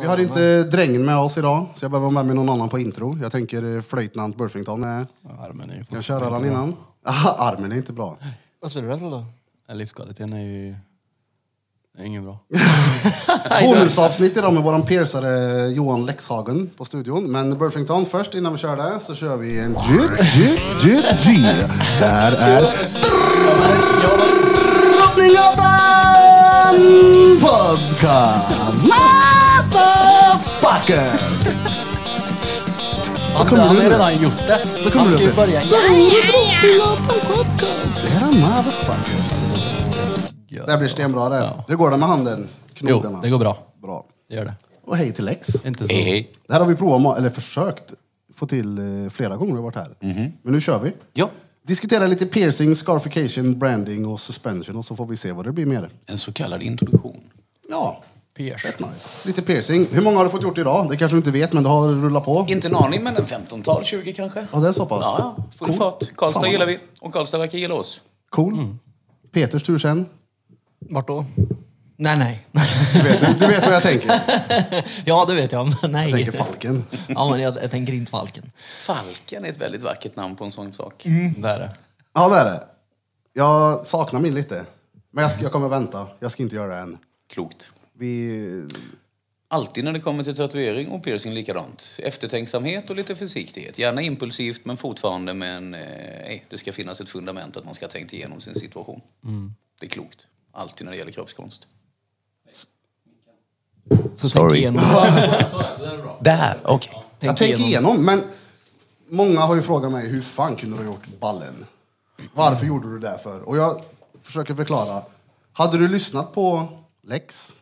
Vi har inte drängen med oss idag, så jag behöver ha med mig någon annan på intro. Jag tänker eh, flöjtnant Burfington är... Armen är ju Ska jag köra den innan? Aha, armen är inte bra. Vad spelar du för då? Ja, Livskvaliteten är ju... Är ingen bra. Bonusavsnitt idag med våran piercare Johan Lexhagen på studion. Men Burfington, först innan vi kör det så kör vi en G, G, G, G. Det här är Drottninggatan Podcast! Motherfuckers! Han, kommer han du har redan gjort det. Så kommer han du ska ju se. börja. Drottninggatan Podcast! Det här är motherfuckers. Det här blir stenbra det. Hur går det med handen? Jo, Knogarna? det går bra. Bra. Det gör det. Och hej till Lex. Inte så... Hej, hej. Det här har vi provat, eller försökt få till eh, flera gånger vi har varit här. Men nu kör vi. Ja, Diskutera lite piercing, scarification, branding och suspension och så får vi se vad det blir mer. en så kallad introduktion. Ja, Pierce. rätt nice. Lite piercing. Hur många har du fått gjort idag? Det kanske du inte vet, men det har rullat på. Inte en aning, men en 15-tal, 20 kanske. Ja, det är så pass. Ja, ja. Full Cool. fart. Karlstad Fan, gillar vi. Och Karlstad verkar gilla oss. Cool. Peters tur sen. Vart då? Nej, nej. Du vet, du, vet vad jag tänker. ja, det vet jag, men nej. Jag tänker Falken. ja, men jag, jag tänker inte Falken. Falken är ett väldigt vackert namn på en sån sak. Det är det. Ja, det är det. Jag saknar min lite. Men jag, ska, jag kommer vänta. Jag ska inte göra det än. Klokt. Vi... Alltid när det kommer till tatuering och piercing likadant. Eftertänksamhet och lite försiktighet. Gärna impulsivt men fortfarande med en... Eh, det ska finnas ett fundament att man ska ha tänkt igenom sin situation. Det är klokt. Alltid när det gäller kroppskonst. Så Sorry. tänk igenom. Där, okej. jag tänker igenom, men många har ju frågat mig hur fan kunde du ha gjort ballen? Varför gjorde du det för? Och jag försöker förklara. Hade du lyssnat på Lex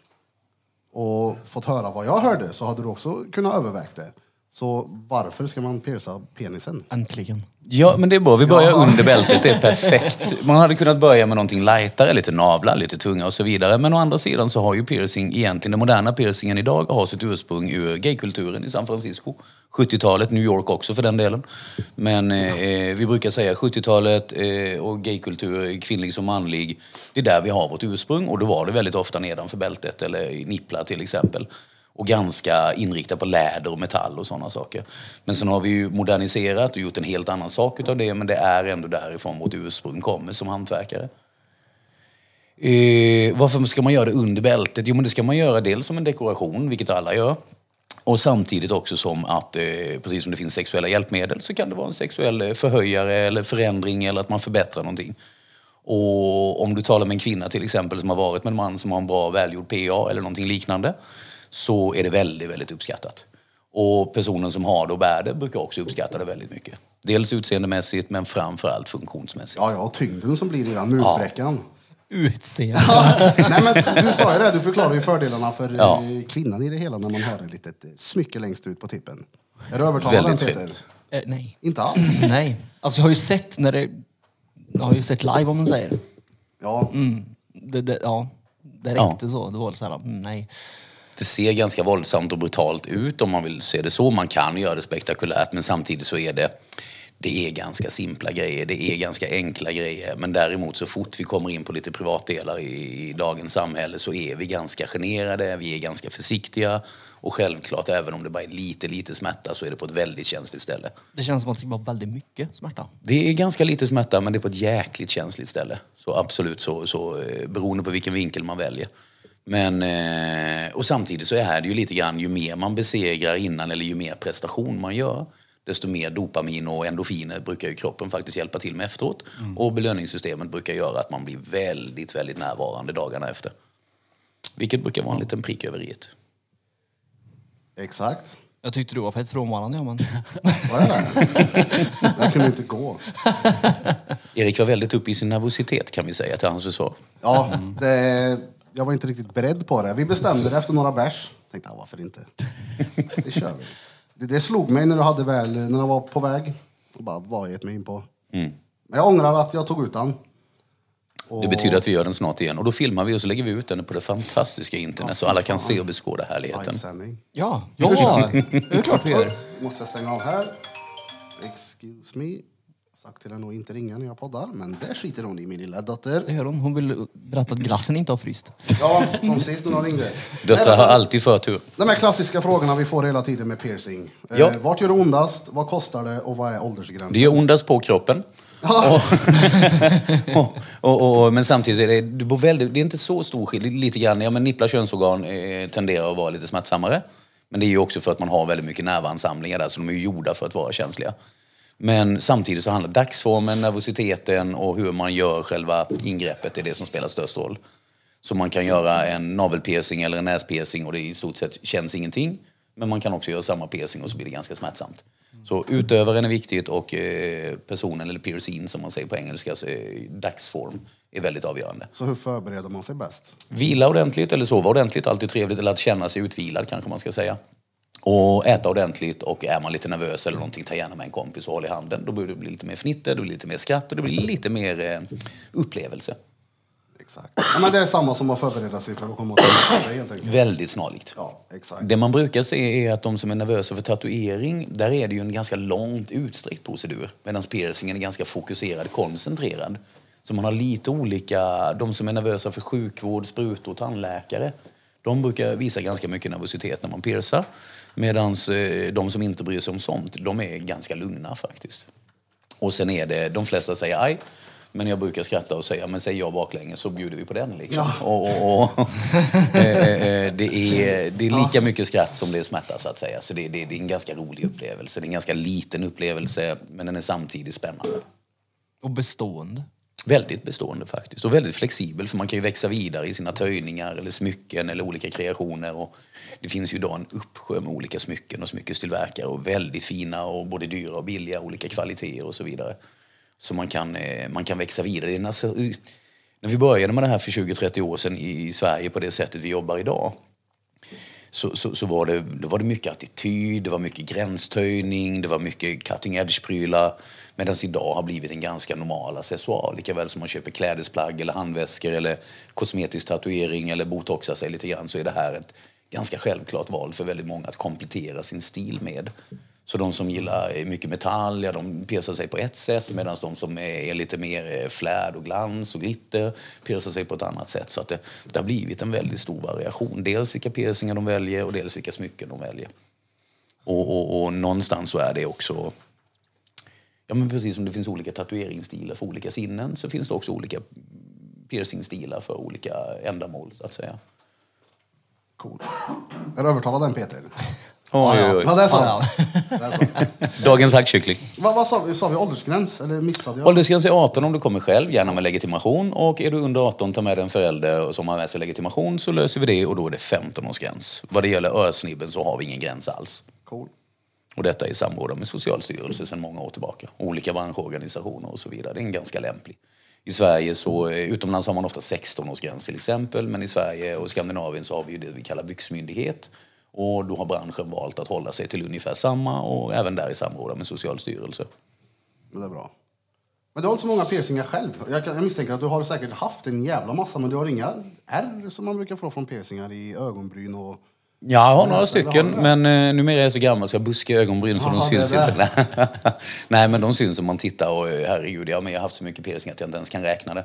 och fått höra vad jag hörde så hade du också kunnat överväga det. Så varför ska man pierca penisen? Äntligen. Ja, men det är bra. Vi börjar Ja. under bältet. Det är perfekt. Man hade kunnat börja med någonting lightare, lite navlar, lite tunga och så vidare. Men å andra sidan så har ju piercing, egentligen den moderna piercingen idag, har sitt ursprung ur gaykulturen i San Francisco. 70-talet, New York också för den delen. Men eh, vi brukar säga 70-talet eh, och gaykultur, kvinnlig som manlig, det är där vi har vårt ursprung. Och då var det väldigt ofta nedanför bältet eller i nipplar till exempel och ganska inriktad på läder och metall och sådana saker. Men sen har vi ju moderniserat och gjort en helt annan sak utav det, men det är ändå därifrån vårt ursprung kommer som hantverkare. Eh, varför ska man göra det under bältet? Jo, men det ska man göra dels som en dekoration, vilket alla gör. Och samtidigt också som att, eh, precis som det finns sexuella hjälpmedel, så kan det vara en sexuell eh, förhöjare eller förändring eller att man förbättrar någonting. Och om du talar med en kvinna till exempel som har varit med en man som har en bra välgjord PA eller någonting liknande så är det väldigt, väldigt uppskattat. Och personen som har det och bär det brukar också uppskatta det väldigt mycket. Dels utseendemässigt men framförallt funktionsmässigt. Ja, ja, tyngden som blir i den mutbräckan. Utseende. Nej, men du sa ju det, du förklarar ju fördelarna för Ja. eh, kvinnan i det hela när man har ett litet eh, smycke längst ut på tippen. Är du övertalad Väldigt Peter? Eh, nej. Inte alls? Nej. Alltså jag har ju sett när det... Jag har ju sett live om man säger. Ja. Mm. Det, det, ja. Det Ja. räckte så. Det var så här, mm, nej. Det ser ganska våldsamt och brutalt ut om man vill se det så. Man kan göra det spektakulärt men samtidigt så är det det är ganska simpla grejer, det är ganska enkla grejer. Men däremot så fort vi kommer in på lite privatdelar i, i dagens samhälle så är vi ganska generade, vi är ganska försiktiga. Och självklart, även om det bara är lite, lite smärta så är det på ett väldigt känsligt ställe. Det känns som att det var väldigt mycket smärta. Det är ganska lite smärta men det är på ett jäkligt känsligt ställe. Så absolut, så, så, eh, beroende på vilken vinkel man väljer. Men, eh, och samtidigt så är det ju lite grann, ju mer man besegrar innan eller ju mer prestation man gör, desto mer dopamin och endorfiner brukar ju kroppen faktiskt hjälpa till med efteråt. Och belöningssystemet brukar göra att man blir väldigt, väldigt närvarande dagarna efter. Vilket brukar vara en liten prick över i Exakt. Jag tyckte du var fett frånvarande ja, men... Vad är det? Jag kunde inte gå. Erik var väldigt uppe i sin nervositet kan vi säga till hans försvar. Ja, det, jag var inte riktigt beredd på det. Vi bestämde det efter några bärs. Tänkte, ja, varför inte? Det kör vi. Det, det slog mig när du hade väl, när jag var på väg. Och bara, vad har jag gett mig in på? Men jag ångrar att jag tog ut den. Och- Det betyder att vi gör den snart igen. Och då filmar vi och så lägger vi ut den på det fantastiska internet så alla kan se och beskåda härligheten. Livesändning. Ja, ja, det är klart vi gör. Måste jag stänga av här. Excuse me. Sagt till henne att inte ringa när jag poddar, men det skiter hon i, min lilla dotter. Det gör hon. Hon vill berätta att glassen inte har fryst. Ja, som sist när hon ringde. Nej, har alltid förtur. De här klassiska frågorna vi får hela tiden med piercing. Ja. Eh, vart gör det ondast? Vad kostar det? Och vad är åldersgränsen? Det gör ondast på kroppen. Ja. och, och, och, men samtidigt är det, det, väldigt, det är inte så stor skillnad. Lite grann, ja men nipplar könsorgan eh, tenderar att vara lite smärtsammare. Men det är ju också för att man har väldigt mycket nervansamlingar där, så de är ju gjorda för att vara känsliga. Men samtidigt så handlar dagsformen, nervositeten och hur man gör själva ingreppet är det som spelar störst roll. Så man kan göra en navelpiercing eller en näspiercing och det i stort sett känns ingenting. Men man kan också göra samma piercing och så blir det ganska smärtsamt. Så utövaren är viktigt och eh, personen, eller piercing som man säger på engelska, så är dagsform är väldigt avgörande. Så hur förbereder man sig bäst? Vila ordentligt eller sova ordentligt, alltid trevligt. Eller att känna sig utvilad kanske man ska säga. Och äta ordentligt och är man lite nervös eller någonting, ta gärna med en kompis och håll i handen. Då blir det lite mer fnitter, det blir lite mer skratt och det blir lite mer eh, upplevelse. Exakt. Ja, men det är samma som att förbereda sig för att komma och träffa sig helt enkelt. Väldigt snarlikt. Ja, exakt. Det man brukar se är att de som är nervösa för tatuering, där är det ju en ganska långt utsträckt procedur. Medan piercingen är ganska fokuserad, koncentrerad. Så man har lite olika, de som är nervösa för sjukvård, sprutor, tandläkare, de brukar visa ganska mycket nervositet när man piercar. Medan de som inte bryr sig om sånt, de är ganska lugna faktiskt. Och sen är det, de flesta säger aj, men jag brukar skratta och säga, men säger jag baklänges så bjuder vi på den. Liksom. Och, och, och, eh, eh, det, är, det är lika mycket skratt som det är smärta så att säga. Så det, det, det är en ganska rolig upplevelse. Det är en ganska liten upplevelse, men den är samtidigt spännande. Och bestående. Väldigt bestående faktiskt. Och väldigt flexibel för man kan ju växa vidare i sina töjningar eller smycken eller olika kreationer. Och det finns ju idag en uppsjö med olika smycken och smyckestillverkare och väldigt fina och både dyra och billiga, olika kvaliteter och så vidare. Så man kan, eh, man kan växa vidare. När vi började med det här för 20-30 år sedan i Sverige på det sättet vi jobbar idag så, så, så var, det, då var det mycket attityd, det var mycket gränstöjning, det var mycket cutting edge-prylar. Medan idag har blivit en ganska normal accessoar. Likaväl som man köper klädesplagg eller handväskor eller kosmetisk tatuering eller botoxar sig lite grann så är det här ett ganska självklart val för väldigt många att komplettera sin stil med. Så de som gillar mycket metall, ja, de piercar sig på ett sätt medan de som är, lite mer eh, flärd och glans och glitter piercar sig på ett annat sätt. Så att det, det har blivit en väldigt stor variation. Dels vilka piercingar de väljer och dels vilka smycken de väljer. Och, och, och någonstans så är det också Ja, men precis som det finns olika tatueringsstilar för olika sinnen så finns det också olika piercingstilar för olika ändamål så att säga. Cool. Är du övertalad den Peter? Oj, oj, oj. Ja, det är så. Ja, Det är så. Dagens hackkyckling. Vad, vad sa vi? Sa vi åldersgräns? Eller missade jag? Åldersgräns är 18 om du kommer själv, gärna med legitimation. Och är du under 18, ta med dig en förälder som har med sig legitimation så löser vi det och då är det 15-årsgräns. Vad det gäller örsnibben så har vi ingen gräns alls. Cool. Och detta är i samråd med Socialstyrelsen sedan många år tillbaka. Olika branschorganisationer och så vidare. Det är en ganska lämplig. I Sverige så, eh, utomlands har man ofta 16-årsgräns till exempel. Men i Sverige och Skandinavien så har vi ju det vi kallar byxmyndighet. Och då har branschen valt att hålla sig till ungefär samma och även där i samråd med Socialstyrelsen. Det är bra. Men du har inte så många piercingar själv. Jag, kan, jag misstänker att du har säkert haft en jävla massa, men du har inga R som man brukar få från piercingar i ögonbryn och... Ja, jag har några stycken. Men eh, numera är jag så gammal så jag buskiga ögonbryn så de syns inte. Nej, men de syns om man tittar och eh, herregud, jag har haft så mycket piercing att jag inte ens kan räkna det.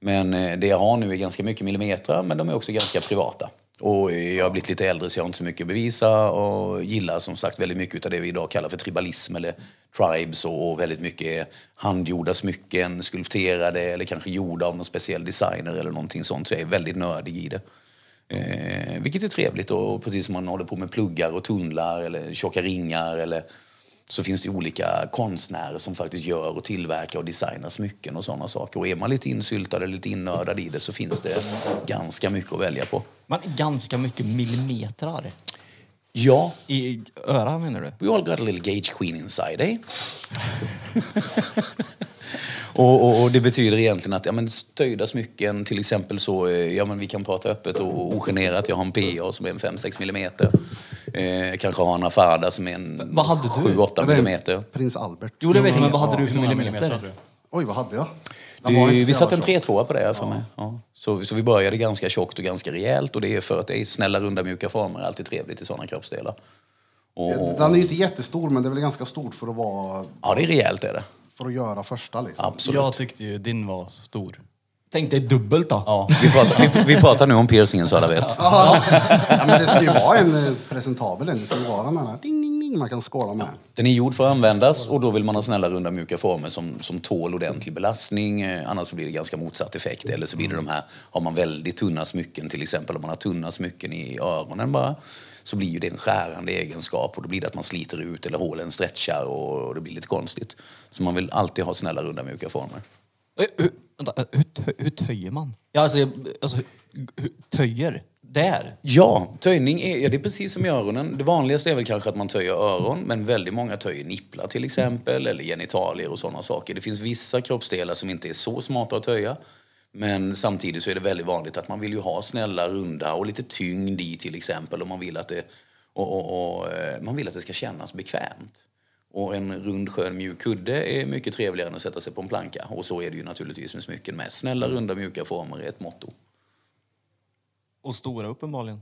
Men eh, det jag har nu är ganska mycket millimeter, men de är också ganska privata. Och eh, jag har blivit lite äldre så jag har inte så mycket att bevisa och gillar som sagt väldigt mycket av det vi idag kallar för tribalism eller tribes och och väldigt mycket handgjorda smycken, skulpterade eller kanske gjorda av någon speciell designer eller någonting sånt. Så jag är väldigt nördig i det. Eh, vilket är trevligt och precis som man håller på med pluggar och tunnlar eller tjocka ringar eller så finns det olika konstnärer som faktiskt gör och tillverkar och designar smycken och sådana saker. Och är man lite insyltad eller lite innördad i det så finns det ganska mycket att välja på. Man ganska mycket millimetrar. Ja, I öra menar du? we all got a little gauge queen inside, eh? och, och, och det betyder egentligen att ja, men stöjda smycken, till exempel så, eh, ja men vi kan prata öppet och ogenerat. Jag har en PA som är en 5-6 millimeter. Eh, kanske har en Afarda som är en Vad hade du? 7-8 Det är millimeter. Prins Albert. Jo, det vet jag, men vad Ja, hade du för millimeter? hade du? Oj, vad hade jag? Det, vi satte en jävla tjock. 3-2 på det här för mig. Ja. Så, så vi började ganska tjockt och ganska rejält och det är för att det är snälla, runda, mjuka former. Alltid trevligt i sådana kroppsdelar. Och, Den är ju inte jättestor, men det är väl ganska stort för att vara... ja, det är rejält är det. För att göra första liksom. Absolut. Jag tyckte ju din var stor. Tänk dig dubbelt då. Ja, vi, pratar, vi, vi pratar nu om piercingen så alla vet. ja, men det ska ju vara en eh, presentabel en. Det ska ju vara den här ding, ding, ding man kan skåla med. Den är gjord för att användas och då vill man ha snälla, runda, mjuka former som, som tål ordentlig belastning. Eh, Annars blir det ganska motsatt effekt. Eller så blir det de här, har man väldigt tunna smycken, till exempel om man har tunna smycken i öronen bara, så blir ju det en skärande egenskap och då blir det att man sliter ut eller hålen stretchar och det blir lite konstigt. Så man vill alltid ha snälla, runda, mjuka former. Eh, Hur, vänta, eh, hur, hur töjer man? Ja, alltså, jag- alltså hur, hur, töjer? Där? Ja, töjning är, ja, det är precis som i öronen. Det vanligaste är väl kanske att man töjer öron, men väldigt många töjer nipplar till exempel, eller genitalier och sådana saker. Det finns vissa kroppsdelar som inte är så smarta att töja. Men samtidigt så är det väldigt vanligt att man vill ju ha snälla, runda och lite tyngd i till exempel. Och man vill att det, och, och, och, eh, man vill att det ska kännas bekvämt. Och en rund, skön, mjuk kudde är mycket trevligare än att sätta sig på en planka. Och så är det ju naturligtvis med smycken med. Snälla, runda, mjuka former är ett motto. Och stora uppenbarligen.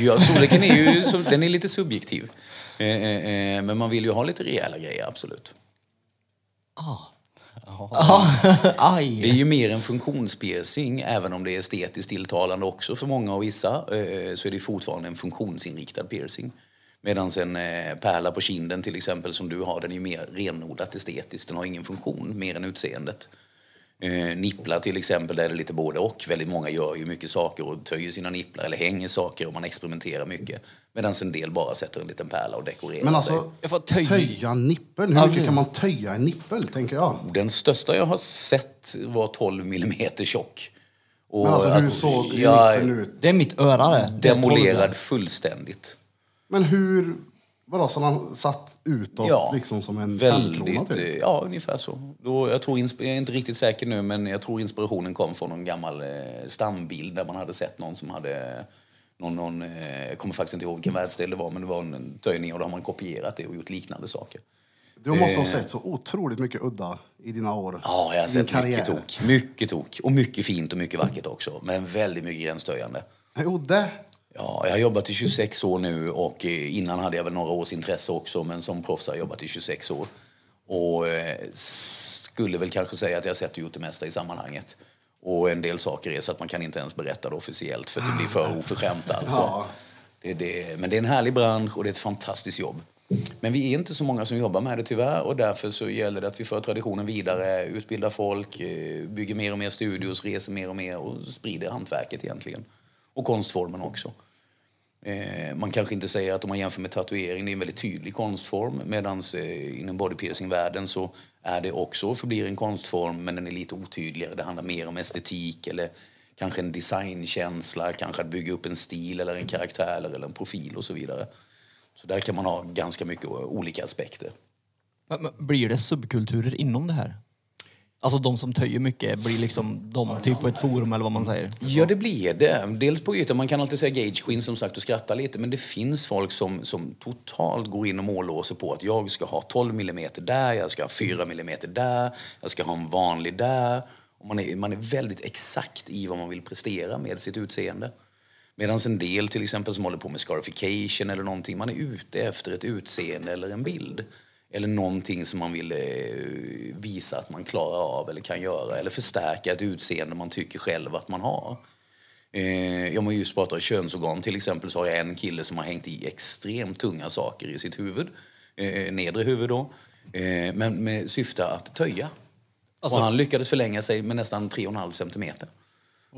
Ja, storleken är ju den är lite subjektiv. Eh, eh, men man vill ju ha lite rejäla grejer, absolut. Ah. Aj. Det är ju mer en funktionspiercing, även om det är estetiskt tilltalande också för många och vissa, eh, så är det fortfarande en funktionsinriktad piercing. Medan en eh, pärla på kinden till exempel som du har, den är mer renodlat estetisk. Den har ingen funktion mer än utseendet. Eh, nipplar till exempel, där är det lite både och. Väldigt många gör ju mycket saker och töjer sina nipplar eller hänger saker och man experimenterar mycket. Medan en del bara sätter en liten pärla och dekorerar Men sig. alltså, Jag får töj- töja nippeln. Hur mycket kan man töja en nippel, tänker jag? Den största jag har sett var 12 millimeter tjock. Och Men alltså, hur såg ja, nippeln ut? Det är mitt öra det. Demolerad fullständigt. Men hur... Vadå, så han satt utåt liksom som en femkrona väldigt, typ? eh, Ja, ungefär så. Då, jag, tror, jag är inte riktigt säker nu, men jag tror inspirationen kom från en gammal eh, stambild där man hade sett någon som hade någon, någon, eh, jag kommer faktiskt inte ihåg vilken världsdel det var, men det var en, en töjning och då har man kopierat det och gjort liknande saker. Du måste ha sett så otroligt mycket udda i dina år. Eh. Ja, jag har sett mycket karriär. tok. Mycket tok. Och mycket fint och mycket vackert också. Men väldigt mycket gränstöjande. Jo, det. Ja, jag har jobbat i 26 år nu och eh, innan hade jag väl några års intresse också, men som proffs har jag jobbat i 26 år. Och eh, skulle väl kanske säga att jag har sett och gjort det mesta i sammanhanget. Och en del saker är så att man kan inte ens berätta det officiellt för det blir för oförskämt alltså. Ja. Det det. Men det är en härlig bransch och det är ett fantastiskt jobb. Men vi är inte så många som jobbar med det tyvärr och därför så gäller det att vi för traditionen vidare, utbildar folk, eh, bygger mer och mer studios, reser mer och mer och sprider hantverket egentligen. Och konstformen också. Eh, man kanske inte säger att om man jämför med tatuering, det är en väldigt tydlig konstform. Medan eh, inom bodypiercing-världen så är det också och förblir en konstform men den är lite otydligare. Det handlar mer om estetik eller kanske en designkänsla, kanske att bygga upp en stil eller en karaktär eller en profil och så vidare. Så där kan man ha ganska mycket olika aspekter. Men, men, blir det subkulturer inom det här? Alltså de som töjer mycket blir liksom de typ på ett forum eller vad man säger? Ja, det blir det. Dels på ytan. Man kan alltid säga gage queen som sagt och skratta lite. Men det finns folk som, som totalt går in och mållåser på att jag ska ha 12 mm där, jag ska ha 4 mm där, jag ska ha en vanlig där. Och man, är, man är väldigt exakt i vad man vill prestera med sitt utseende. Medan en del till exempel som håller på med scarification eller någonting, man är ute efter ett utseende eller en bild. Eller någonting som man vill eh, visa att man klarar av eller kan göra. Eller förstärka ett utseende man tycker själv att man har. Eh, jag må just prata könsorgan till exempel så har jag en kille som har hängt i extremt tunga saker i sitt huvud. Eh, nedre huvud då. Eh, men med syfte att töja. och han lyckades förlänga sig med nästan 3,5 centimeter.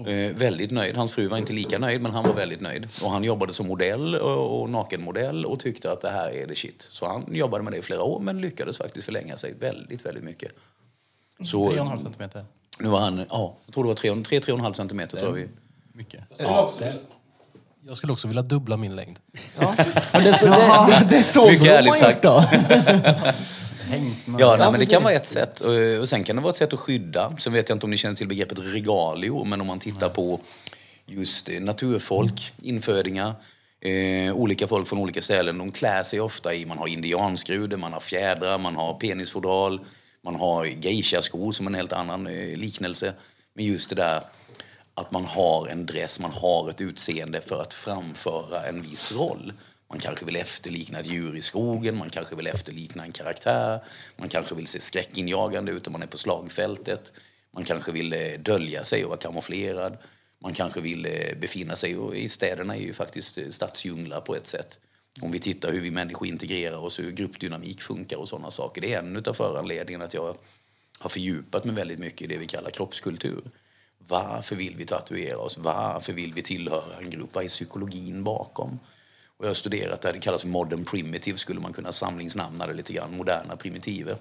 Eh, väldigt nöjd. Hans fru var inte lika nöjd, men han var väldigt nöjd. Och han jobbade som modell och, och nakenmodell och tyckte att det här är det shit. Så han jobbade med det i flera år, men lyckades faktiskt förlänga sig väldigt, väldigt mycket. Så, 3,5 centimeter. Nu var han, ja, jag tror det var 3-3,5 centimeter tror vi. Mycket. Jag skulle också vilja dubbla min längd. Ja. Men det, är så, det, det, det är så Mycket ärligt sagt. Hängt med. Ja, nej, men det kan vara ett sätt. Och- Och sen kan det vara ett sätt att skydda. Sen vet jag inte om ni känner till begreppet regalio, men om man tittar på just eh, naturfolk, infödingar, eh, olika folk från olika ställen, de klär sig ofta i, man har indianskruder, man har fjädrar, man har penisfodral, man har geishaskor som en helt annan eh, liknelse. Men just det där att man har en dress, man har ett utseende för att framföra en viss roll. Man kanske vill efterlikna ett djur i skogen, man kanske vill efterlikna en karaktär, man kanske vill se skräckinjagande ut om man är på slagfältet, man kanske vill eh, dölja sig och vara kamouflerad, man kanske vill eh, befinna sig, och i städerna är ju faktiskt eh, stadsdjunglar på ett sätt. Om vi tittar hur vi människor integrerar oss, hur gruppdynamik funkar och sådana saker. Det är en av föranledningarna att jag har fördjupat mig väldigt mycket i det vi kallar kroppskultur. Varför vill vi tatuera oss? Varför vill vi tillhöra en grupp? Vad är psykologin bakom? Och jag har studerat det det kallas modern primitive, skulle man kunna samlingsnamna det lite grann, moderna primitiver.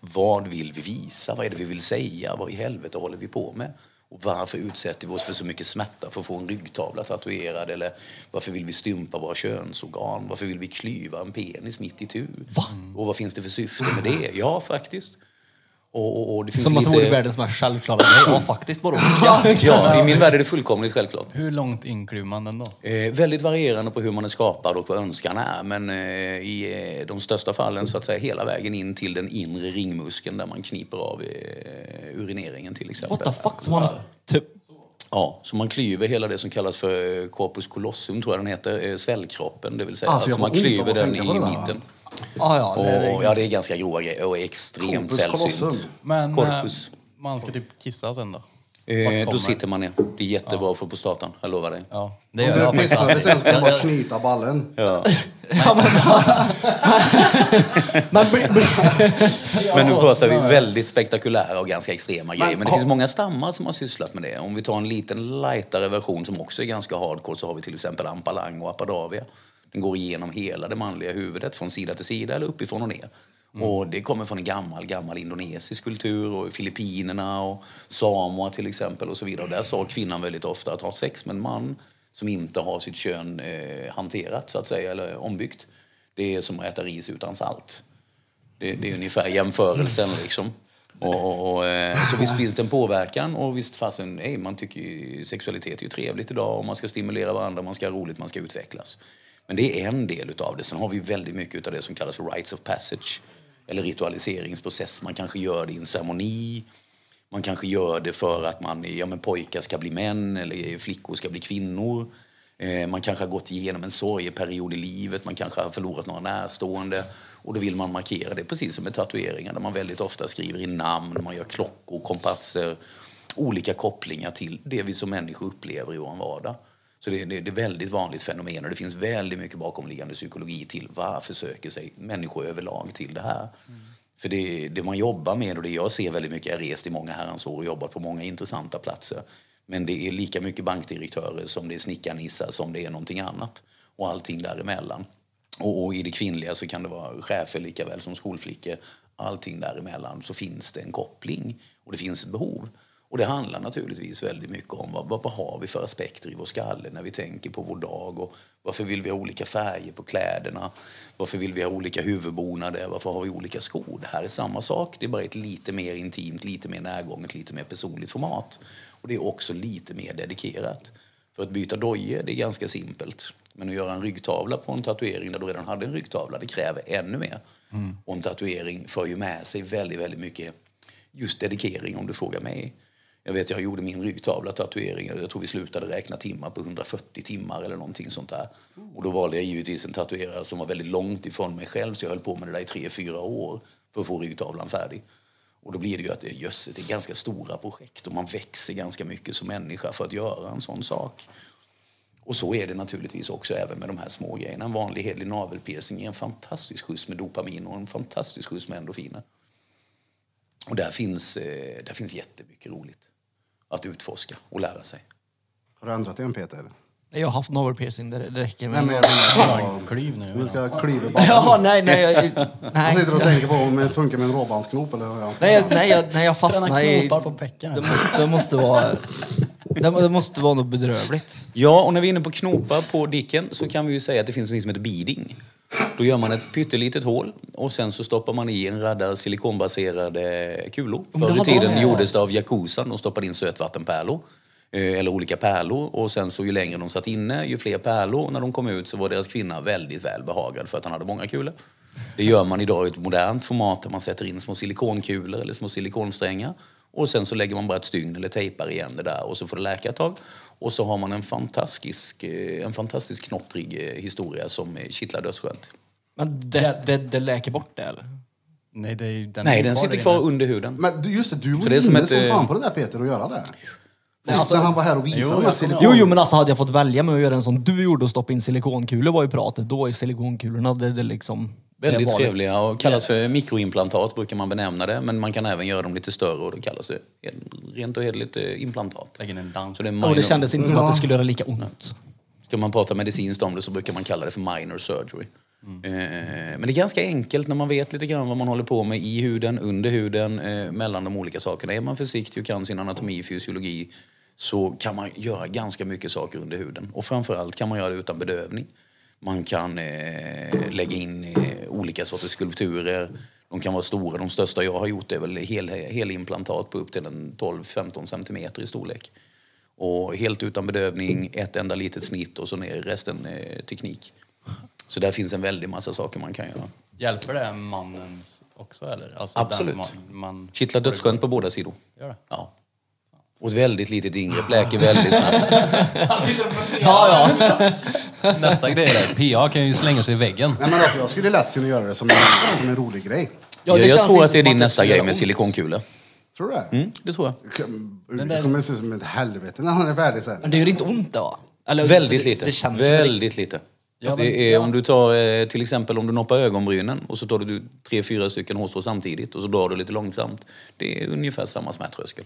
Vad vill vi visa? Vad är det vi vill säga? Vad i helvete håller vi på med? Och varför utsätter vi oss för så mycket smärta för att få en ryggtavla tatuerad? Eller varför vill vi stympa våra könsorgan? Varför vill vi klyva en penis mitt i tu? Och vad finns det för syfte med det? Ja, faktiskt. Och, och, och det finns Som att det vore världens mest självklara grej. Ja, faktiskt vadå? Ja. Ja, i min värld är det fullkomligt självklart. Hur långt in kliver man den då? Eh, väldigt varierande på hur man är skapad och vad önskan är. Men eh, i eh, de största fallen så att säga hela vägen in till den inre ringmuskeln där man kniper av eh, urineringen till exempel. What the fuck? Som man typ... Ja, så man klyver hela det som kallas för eh, corpus colossum, tror jag den heter, eh, svällkroppen. Det vill säga, Alltså, alltså, man klyver den i mitten. Ah, ja, Och, det är ja, det är ganska grova grejer och extremt Corpus sällsynt. colossum. Men Corpus. eh, man ska typ kissa sen då? Eh, då sitter man ner. Det är jättebra för prostatan, jag lovar dig. Ja, det Om gör du jag faktiskt alltid. sen ska du Jag- bara knyta ballen. Ja. Ja, men, nu pratar vi väldigt spektakulära och ganska extrema grejer. Men det ha- finns många stammar som har sysslat med det. Om vi tar en liten lightare version som också är ganska hardcore så har vi till exempel Ampalang och Apadavia. Den går igenom hela det manliga huvudet från sida till sida eller uppifrån och ner. Och det kommer från en gammal, gammal indonesisk kultur och Filippinerna och Samoa till exempel och så vidare. Och där sa kvinnan väldigt ofta att ha sex med en man som inte har sitt kön eh, hanterat så att säga eller ombyggt. Det är som att äta ris utan salt. Det, det är ungefär jämförelsen liksom. Och, och, och, eh, så visst finns det en påverkan och visst fasen, hey, man tycker ju, sexualitet är ju trevligt idag och man ska stimulera varandra, man ska ha roligt, man ska utvecklas. Men det är en del utav det. Sen har vi väldigt mycket av det som kallas för rites of passage. Eller ritualiseringsprocess. Man kanske gör det i en ceremoni. Man kanske gör det för att man, ja, men pojkar ska bli män eller flickor ska bli kvinnor. Eh, man kanske har gått igenom en sorgeperiod i livet, man kanske har förlorat några närstående. Och då vill man markera det, precis som med tatueringar där man väldigt ofta skriver in namn, man gör klockor, kompasser, olika kopplingar till det vi som människor upplever i vår vardag. Så det, det, det är väldigt vanligt fenomen och det finns väldigt mycket bakomliggande psykologi till varför söker sig människor överlag till det här. För det, det man jobbar med och det jag ser väldigt mycket, jag har rest i många herrans år och jobbat på många intressanta platser. Men det är lika mycket bankdirektörer som det är snickarnissar som det är någonting annat. Och allting däremellan. Och, och i det kvinnliga så kan det vara chefer lika väl som skolflickor. Allting däremellan så finns det en koppling och det finns ett behov. Och det handlar naturligtvis väldigt mycket om vad, vad, har vi för aspekter i vår skalle när vi tänker på vår dag och varför vill vi ha olika färger på kläderna? Varför vill vi ha olika huvudbonader? Varför har vi olika skor? Det här är samma sak, det är bara ett lite mer intimt, lite mer närgånget, lite mer personligt format. Och det är också lite mer dedikerat. För att byta dojor, det är ganska simpelt. Men att göra en ryggtavla på en tatuering där du redan hade en ryggtavla, det kräver ännu mer. Och en tatuering för ju med sig väldigt, väldigt mycket just dedikering om du frågar mig. Jag vet, jag gjorde min ryggtavla, tatuering, jag tror vi slutade räkna timmar på 140 timmar eller någonting sånt där. Och då valde jag givetvis en tatuerare som var väldigt långt ifrån mig själv, så jag höll på med det där i tre, fyra år för att få ryggtavlan färdig. Och då blir det ju att det, jösses, det är ganska stora projekt och man växer ganska mycket som människa för att göra en sån sak. Och så är det naturligtvis också även med de här små grejerna. En vanlig hedlig navelpiercing är en fantastisk skjuts med dopamin och en fantastisk skjuts med endorfiner. Och där finns, eh, där finns jättemycket roligt att utforska och lära sig. Har du ändrat igen Peter? jag har haft navelpiercing, det, det räcker Nej med. men jag menar bara, Kliv nu. du ska kliva ballen. Ja, nej, nej. Jag, Jag nej, sitter och tänker på om det funkar med en råbandsknop eller hur jag ska nej, jag, nej, jag, nej, jag fastnar i... knopar på bäcken. Det måste, det måste vara... Det, det måste vara något bedrövligt. Ja, och när vi är inne på knopar på dicken så kan vi ju säga att det finns något som heter beading. Då gör man ett pyttelitet hål och sen så stoppar man i en radda silikonbaserade kulor. Förr i tiden gjordes det av Yakuzan. De stoppade in sötvattenpärlor. eh, Eller olika pärlor. Och sen så ju längre de satt inne, ju fler pärlor. När de kom ut så var deras kvinna väldigt väl behagad för att han hade många kulor. Det gör man idag i ett modernt format där man sätter in små silikonkulor eller små silikonsträngar. Och sen så lägger man bara ett stygn eller tejpar igen det där och så får det läka ett tag. Och så har man en fantastisk, eh, en fantastisk knottrig eh, historia som eh, kittlar dödsskönt. Men det, det, det läker bort det eller? Nej, det är, den Nej, är den sitter kvar inne. under huden. Men just det, du var Så det är som inne ett, som eh, fan på det där Peter att göra det. Sist alltså- när han var här och visade Jo, de här jag kommer silikon... Jo, jo, men alltså hade jag fått välja med att göra en sån du gjorde och stoppa in silikonkulor var ju pratet. Då är silikonkulorna, det, det liksom... Väldigt vanligt. trevliga och kallas för mikroimplantat brukar man benämna det. Men man kan även göra dem lite större och då kallas det rent och hederligt eh, implantat. Lägger in en dans. Så det är Och det minor- kändes inte som att det skulle göra lika ont. Ska man prata medicinskt om det så brukar man kalla det för minor surgery. Mm. Eh, Men det är ganska enkelt när man vet lite grann vad man håller på med i huden, under huden, eh, mellan de olika sakerna. Är man försiktig och kan sin anatomi och fysiologi så kan man göra ganska mycket saker under huden. Och framförallt kan man göra det utan bedövning. Man kan eh, lägga in eh, olika sorters skulpturer. De kan vara stora. De största jag har gjort är väl hel, helimplantat på upp till en 12-15 centimeter i storlek. Och helt utan bedövning, ett enda litet snitt och så ner resten eh, teknik. Så där finns en väldig massa saker man kan göra. Hjälper det mannens också eller? Alltså Absolut. Man, man Kittlar dödsskönt på båda sidor. Gör det? Ja. Och ett väldigt litet ingrepp läker väldigt snabbt. Ja, ja. Nästa grej är PA kan ju slänga sig i väggen. Nej, men alltså, jag skulle lätt kunna göra det som en, som en rolig grej. ja jag tror att det är din nästa grej med ont. silikonkulor. Tror du det? Mm, det tror jag. Det kommer se ut som ett helvete när han är färdig sen. Men det gör inte ont det va? Eller, Väldigt det, lite. Det väldigt lite. Ja, det men- är, ja. Om du tar eh, till exempel om du noppar ögonbrynen och så tar du tre, fyra stycken hårstrå samtidigt och så drar du lite långsamt. Det är ungefär samma smärttröskel.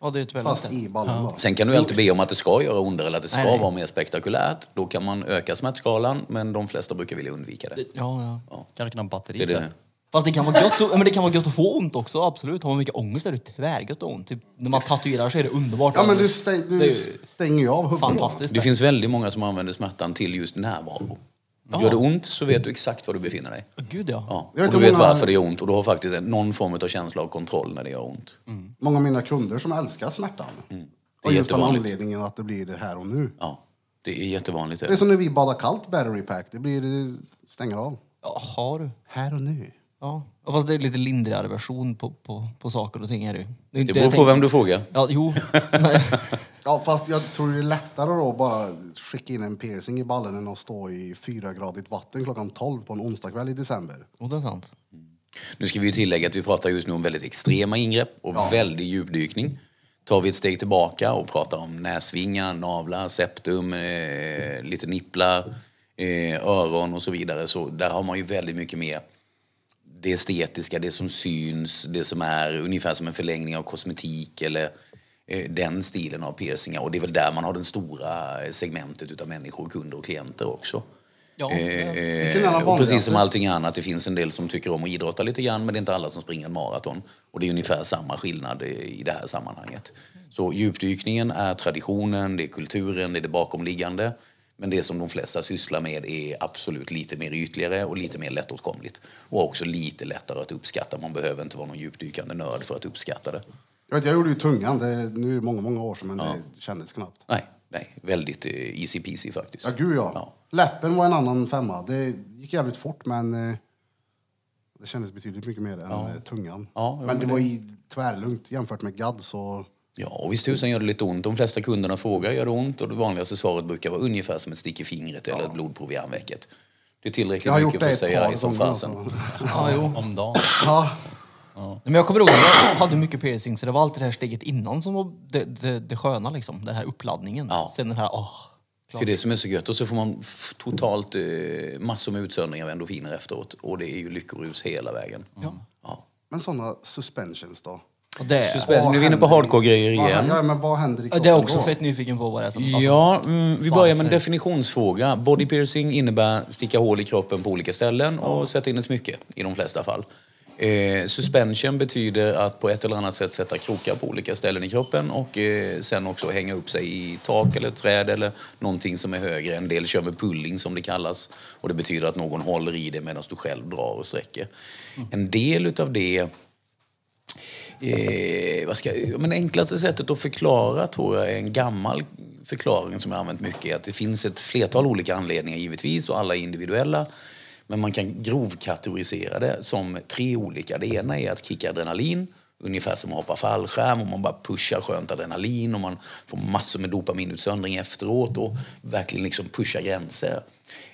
Ja, det är tyvärr Fast lite. i ballen då. Sen kan du alltid be om att det ska göra ondare eller att det ska Nej, nej. vara mer spektakulärt. Då kan man öka smärtskalan, men de flesta brukar vilja undvika det. Ja, ja. Kan du kunna batteri Det är det. där? Fast det kan vara gött, att- men det kan vara gött att få ont också, absolut. Har man mycket ångest är det tvärgött att ha ont. Typ, när man tatuerar så är det underbart. Ja, men du, stäng, Det är du ju stänger ju av huvudet. fantastiskt. Det finns väldigt många som använder smärtan till just närvaro. Gör det ont så vet du exakt var du befinner dig. Gud ja. Ja. Jag vet och du vet många- varför det gör ont och du har faktiskt en- någon form av känsla av kontroll när det gör ont. Många av mina kunder som älskar smärtan. Mm. Det Och är just den jättevanligt. anledningen att det blir det här och nu. Ja, det är jättevanligt. Det är som när vi badar kallt battery pack. Det blir stänger av. Jaha du. Här och nu. Ja. Ja, Fast det är lite lindrigare version på, på, på saker och ting. Är det, ju. det, är inte- Det beror jag på tänker- vem du frågar. Ja, jo. Men- Ja, fast jag tror det är lättare då bara skicka in en piercing i ballen än att stå i fyragradigt vatten klockan 12 på en onsdagkväll i december. Och det är sant. Nu ska vi ju tillägga att vi pratar just nu om väldigt extrema ingrepp och väldig djupdykning. Tar vi ett steg tillbaka och pratar om näsvingar, navlar, septum, eh, lite nipplar, eh, öron och så vidare. Så där har man ju väldigt mycket mer det estetiska, det som syns, det som är ungefär som en förlängning av kosmetik eller eh, den stilen av piercingar. Och det är väl där man har den stora segmentet utav människor, kunder och klienter också. Ja, Eh, eh, och precis som allting annat, det finns en del som tycker om att idrotta lite grann men det är inte alla som springer en maraton. Och det är ungefär samma skillnad eh, i det här sammanhanget. Så djupdykningen är traditionen, det är kulturen, det är det bakomliggande. Men det som de flesta sysslar med är absolut lite mer ytligare och lite mer lättåtkomligt. Och också lite lättare att uppskatta. Man behöver inte vara någon djupdykande nörd för att uppskatta det. Jag, vet, jag gjorde ju tungan, det, nu är det många, många år sedan men det kändes knappt. Nej, nej väldigt eh, easy peasy faktiskt. Ja, gud ja. Ja. Läppen var en annan femma. Det gick jävligt fort men eh, det kändes betydligt mycket mer än eh, tungan. Ja, men men det det- var i tvärlugnt jämfört med gadd så... Ja, och visst tusan gör det lite ont. De flesta kunderna frågar gör det ont och det vanligaste svaret brukar vara ungefär som ett stick i fingret eller ett blodprov i armvecket. Det är tillräckligt Jag har gjort mycket för att säga i som fasen. Ja, jo. Om dagen. Ja, Men jag kommer ihåg, jag hade mycket piercing så det var alltid det här steget innan som var det, det, det sköna liksom. Den här uppladdningen. Ja. Sen den här, åh. Det är det som är så gött. Och så får man totalt eh, massor med utsöndring av endorfiner efteråt. Och det är ju lyckorus hela vägen. Ja. men sådana suspensions då? Det, Suspen- Vad nu är vi inne på hardcore-grejer igen. Ja, men vad händer i kroppen det är också då? fett nyfiken på vad det är som... Alltså, Ja, mm, vi börjar med en varför? definitionsfråga. Body piercing innebär sticka hål i kroppen på olika ställen och sätta in ett smycke i de flesta fall. Eh, suspension betyder att på ett eller annat sätt sätta krokar på olika ställen i kroppen och eh, sen också hänga upp sig i tak eller träd eller någonting som är högre. En del kör med pulling som det kallas och det betyder att någon håller i det medan du själv drar och sträcker. En del utav det Eh, vad ska, jag- men enklaste sättet att förklara tror jag är en gammal förklaring som jag använt mycket. är Att det finns ett flertal olika anledningar givetvis och alla är individuella. Men man kan grovkategorisera det som tre olika. Det ena är att kicka adrenalin Ungefär som att hoppa fallskärm och man bara pushar skönt adrenalin och man får massor med dopaminutsöndring efteråt och verkligen liksom pushar gränser.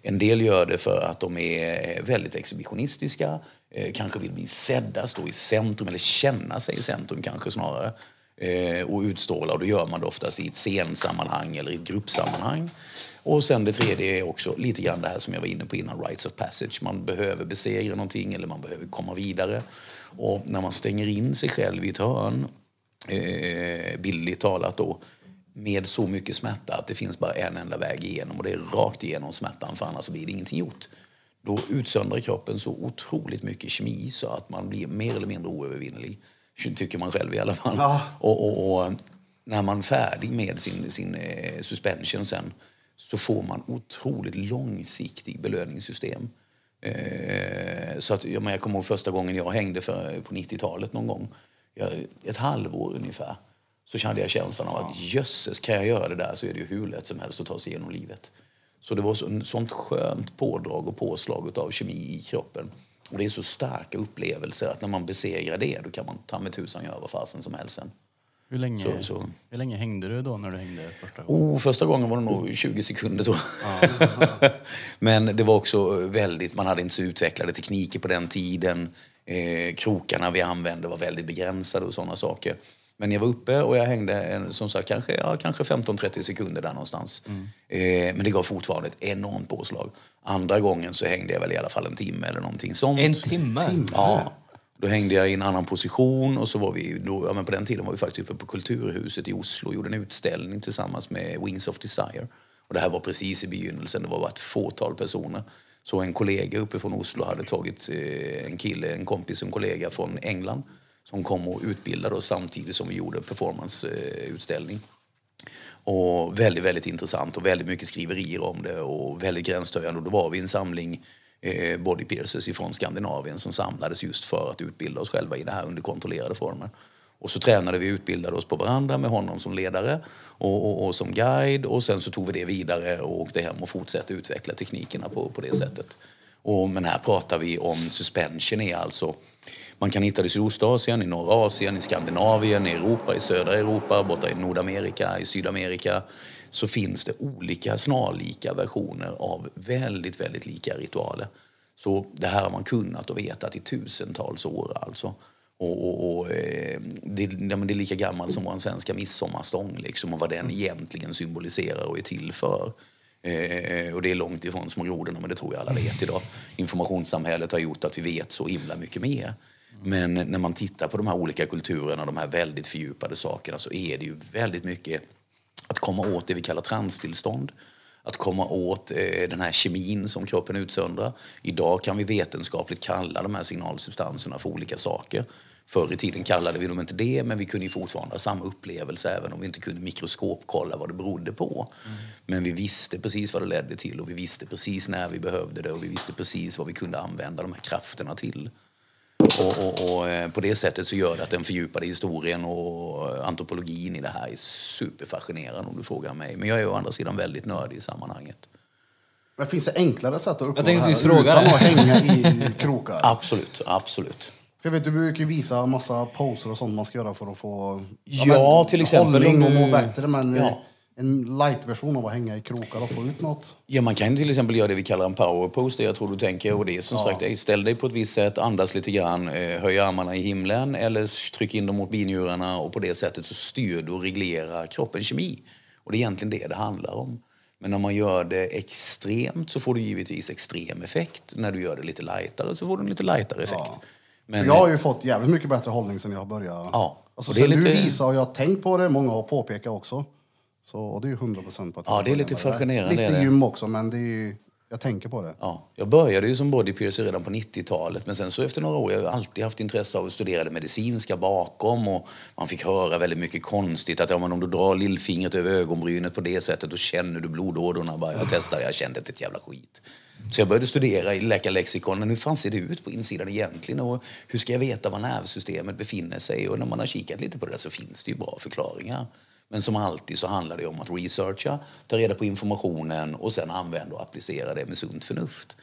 En del gör det för att de är eh, väldigt exhibitionistiska, eh, kanske vill bli sedda, stå i centrum eller känna sig i centrum kanske snarare eh, och utstråla. Och då gör man det oftast i ett scensammanhang eller i ett gruppsammanhang. Och sen det tredje är också lite grann det här som jag var inne på innan, rites of passage. Man behöver besegra någonting eller man behöver komma vidare. Och när man stänger in sig själv i ett hörn, eh, bildligt talat då, med så mycket smärta att det finns bara en enda väg igenom och det är rakt igenom smärtan för annars blir det ingenting gjort. Då utsöndrar kroppen så otroligt mycket kemi så att man blir mer eller mindre oövervinnelig. Tycker man själv i alla fall. Ja. Och, och, och när man är färdig med sin, sin eh, suspension sen så får man otroligt långsiktig belöningssystem. Eh, så att, jag kommer ihåg första gången jag hängde för, på 90-talet någon gång. Jag, ett halvår ungefär. Så kände jag känslan av att jösses, kan jag göra det där så är det ju hur lätt som helst att ta sig igenom livet. Så det var så, sånt skönt pådrag och påslag av kemi i kroppen. Och det är så starka upplevelser att när man besegrar det då kan man ta med tusan göra vad fasen som helst sen. Hur länge, Så- så. hur länge hängde du då när du hängde första gången? Oh, första gången var det nog 20 sekunder tror jag. Men det var också väldigt, man hade inte så utvecklade tekniker på den tiden. Eh, krokarna vi använde var väldigt begränsade och sådana saker. Men jag var uppe och jag hängde en, som sagt kanske, ja, kanske 15-30 sekunder där någonstans. Eh, men det gav fortfarande ett enormt påslag. Andra gången så hängde jag väl i alla fall en timme eller någonting sånt. En timme? Ja. Då hängde jag i en annan position och så var vi, då, ja, men på den tiden var vi faktiskt uppe på Kulturhuset i Oslo och gjorde en utställning tillsammans med Wings of Desire. Och det här var precis i begynnelsen, det var bara ett fåtal personer. Så en kollega uppe från Oslo hade tagit eh, en kille, en kompis, en kollega från England som kom och utbildade oss samtidigt som vi gjorde performanceutställning. Och väldigt, väldigt intressant och väldigt mycket skriverier om det och väldigt gränshöjande. Och då var vi en samling eh, bodypiercers ifrån Skandinavien som samlades just för att utbilda oss själva i det här under kontrollerade former. Och så tränade vi och utbildade oss på varandra med honom som ledare och, och, och som guide och sen så tog vi det vidare och åkte hem och fortsatte utveckla teknikerna på, på det sättet. Och, men här pratar vi om suspension är alltså man kan hitta det i Sydostasien, i norra Asien, i Skandinavien, i Europa, i södra Europa, borta i Nordamerika, i Sydamerika. Så finns det olika snarlika versioner av väldigt, väldigt lika ritualer. Så det här har man kunnat och vetat i tusentals år alltså. Och, och, och, eh, det, det är lika gammalt som vår svenska midsommarstång liksom, och vad den egentligen symboliserar och är till för. Eh, och det är långt ifrån små grodorna, men det tror jag alla vet idag. Informationssamhället har gjort att vi vet så himla mycket mer. Men när man tittar på de här olika kulturerna, de här väldigt fördjupade sakerna, så är det ju väldigt mycket att komma åt det vi kallar transtillstånd. Att komma åt eh, den här kemin som kroppen utsöndrar. Idag kan vi vetenskapligt kalla de här signalsubstanserna för olika saker. Förr i tiden kallade vi dem inte det, men vi kunde fortfarande ha samma upplevelse även om vi inte kunde mikroskopkolla vad det berodde på. Men vi visste precis vad det ledde till och vi visste precis när vi behövde det och vi visste precis vad vi kunde använda de här krafterna till. Och, och, och eh, på det sättet så gör det att den fördjupade historien och antropologin i det här är superfascinerande om du frågar mig. Men jag är å andra sidan väldigt nördig i sammanhanget. Men finns det enklare sätt att uppnå Jag det här fråga utan att hänga i krokar? Absolut, absolut. För jag vet, du brukar ju visa massa poser och sånt man ska göra för att få Ja, men, till exempel hållning och må bättre. Men Ja. En light-version av att hänga i krokar och få ut något. Ja, man kan till exempel göra det vi kallar en power pose, det jag tror du tänker. Och det är som sagt, eh, ställ dig på ett visst sätt, andas lite grann, eh, höj armarna i himlen eller tryck in dem mot binjurarna och på det sättet så styr du och reglerar kroppens kemi. Och det är egentligen det det handlar om. Men om man gör det extremt så får du givetvis extrem effekt. När du gör det lite lightare så får du en lite lightare effekt. Men, För jag har ju fått jävligt mycket bättre hållning sen jag började. Ja. Alltså, Och det är sen du lite- visar och jag har tänkt på det, många har påpekat också. Så, och det är ju 100 procent på att Ja, det är lite fascinerande, Lite gym också, men det är ju, jag tänker på det. Ja, jag började ju som bodypiercer redan på 90-talet men sen så efter några år, jag har alltid haft intresse av att studera det medicinska bakom och man fick höra väldigt mycket konstigt att ja, men om du drar lillfingret över ögonbrynet på det sättet då känner du blodådrorna. Bara, jag testade, jag kände inte ett jävla skit. Så jag började studera i läkarlexikonen, hur fan ser det ut på insidan egentligen och hur ska jag veta var nervsystemet befinner sig? Och när man har kikat lite på det där så finns det ju bra förklaringar. Men som alltid så handlar det om att researcha, ta reda på informationen och sen använda och applicera det med sunt förnuft.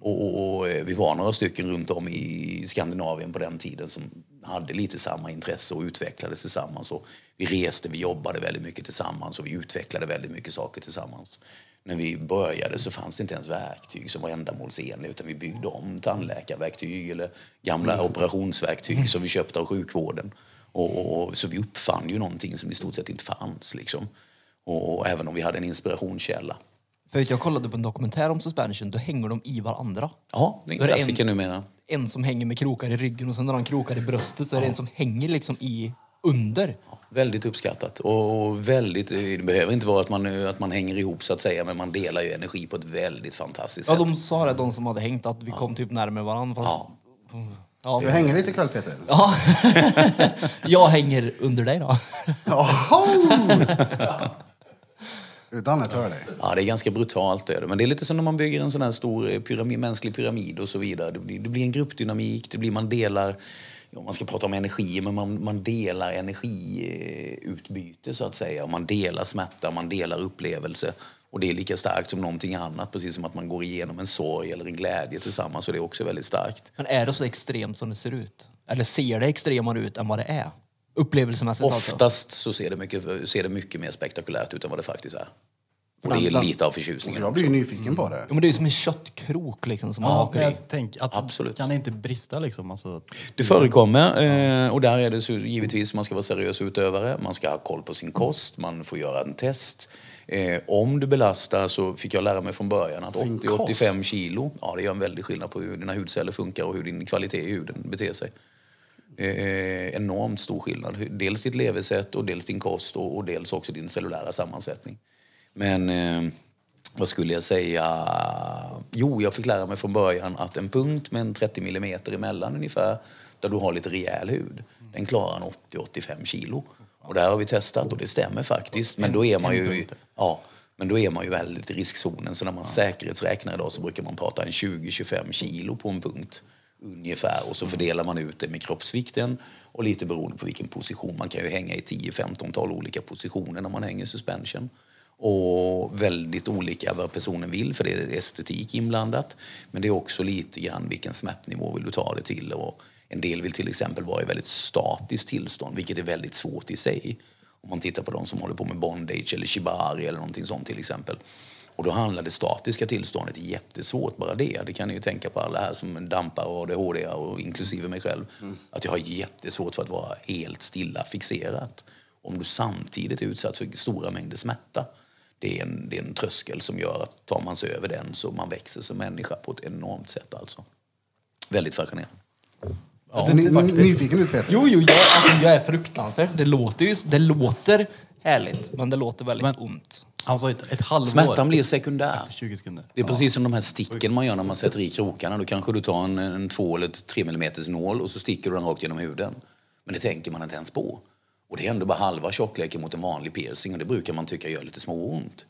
Och, och, och eh, vi var några stycken runt om i Skandinavien på den tiden som hade lite samma intresse och utvecklades tillsammans. Och vi reste, vi jobbade väldigt mycket tillsammans och vi utvecklade väldigt mycket saker tillsammans. När vi började så fanns det inte ens verktyg som var ändamålsenliga utan vi byggde om tandläkarverktyg eller gamla operationsverktyg som vi köpte av sjukvården. Och, och, så vi uppfann ju någonting som i stort sett inte fanns. Liksom. Och, och även om vi hade en inspirationskälla. För jag kollade på en dokumentär om suspension, då hänger de i varandra. Ja, det är en är klassiker en- numera. En som hänger med krokar i ryggen och sen när han krokar i bröstet så är det en som hänger liksom i under. Väldigt uppskattat. Och väldigt, det behöver inte vara att man, att man hänger ihop så att säga, men man delar ju energi på ett väldigt fantastiskt Ja, sätt. de sa det, de som hade hängt, att vi kom typ närmare varandra. Fast... Ja. Du hänger lite ikväll Peter? Ja. jag hänger under dig då. Jaha! Utan att höra dig. Ja, det är ganska brutalt. Är det. Men det är lite som när man bygger en sån här stor eh, pyramid, mänsklig pyramid och så vidare. Det blir, det blir en gruppdynamik, det blir, man delar, ja, man ska prata om energi, men man, man delar energiutbyte så att säga. Man delar smärta, man delar upplevelse. Och det är lika starkt som någonting annat, precis som att man går igenom en sorg eller en glädje tillsammans. Så det är också väldigt starkt. Men är det så extremt som det ser ut? Eller ser det extremare ut än vad det är? Upplevelsemässigt alltså. Oftast så ser det, mycket, ser det mycket mer spektakulärt ut än vad det faktiskt är. Och det är lite av förtjusningen. jag blir ju nyfiken på det. Ja, men det är ju som en köttkrok liksom som man Ja, hakar men i. jag tänker att Absolut. kan det inte brista liksom? Alltså, Det förekommer eh, och där är det så, givetvis man ska vara seriös utövare, man ska ha koll på sin kost, man får göra en test. Eh, om du belastar så fick jag lära mig från början att Sin 80-85 kilo, ja det gör en väldig skillnad på hur dina hudceller funkar och hur din kvalitet i huden beter sig. Eh, enormt stor skillnad. Dels ditt leversätt och dels din kost och, och dels också din cellulära sammansättning. Men eh, vad skulle jag säga? Jo, jag fick lära mig från början att en punkt med en 30 millimeter emellan ungefär, där du har lite rejäl hud, den klarar en 80-85 kilo. Och det här har vi testat och det stämmer faktiskt. Men då är man ju, ja, men då är man ju väldigt i riskzonen. Så när man säkerhetsräknar idag så brukar man prata en 20-25 kilo på en punkt ungefär. Och så fördelar man ut det med kroppsvikten och lite beroende på vilken position. Man kan ju hänga i 10-15-tal olika positioner när man hänger suspension. Och väldigt olika vad personen vill, för det är estetik inblandat. Men det är också lite grann vilken smärtnivå vill du ta det till. Och en del vill till exempel vara i väldigt statiskt tillstånd, vilket är väldigt svårt i sig. Om man tittar på de som håller på med bondage eller shibari eller någonting sånt till exempel. Och då handlar det statiska tillståndet jättesvårt, bara det. Det kan ni ju tänka på alla här som dampar och ADHD och inklusive mig själv. Att jag har jättesvårt för att vara helt stilla fixerat. Om du samtidigt är utsatt för stora mängder smärta. Det är, en, det är en tröskel som gör att tar man sig över den så man växer som människa på ett enormt sätt alltså. Väldigt fascinerande. Ja, ny, nyfiken ut Peter. Jo, jo, jag, alltså, jag är fruktansvärt. Det låter ju det låter härligt, men det låter väldigt Men- ont. alltså ett, ett halvår. Smärtan blir sekundär. 20 sekunder. Det är precis som de här sticken man gör när man sätter i krokarna. Då kanske du tar en, en 2 eller 3 mm nål och så sticker du den rakt genom huden. Men det tänker man inte ens på. Och det är ändå bara halva tjockleken mot en vanlig piercing och det brukar man tycka gör lite småont.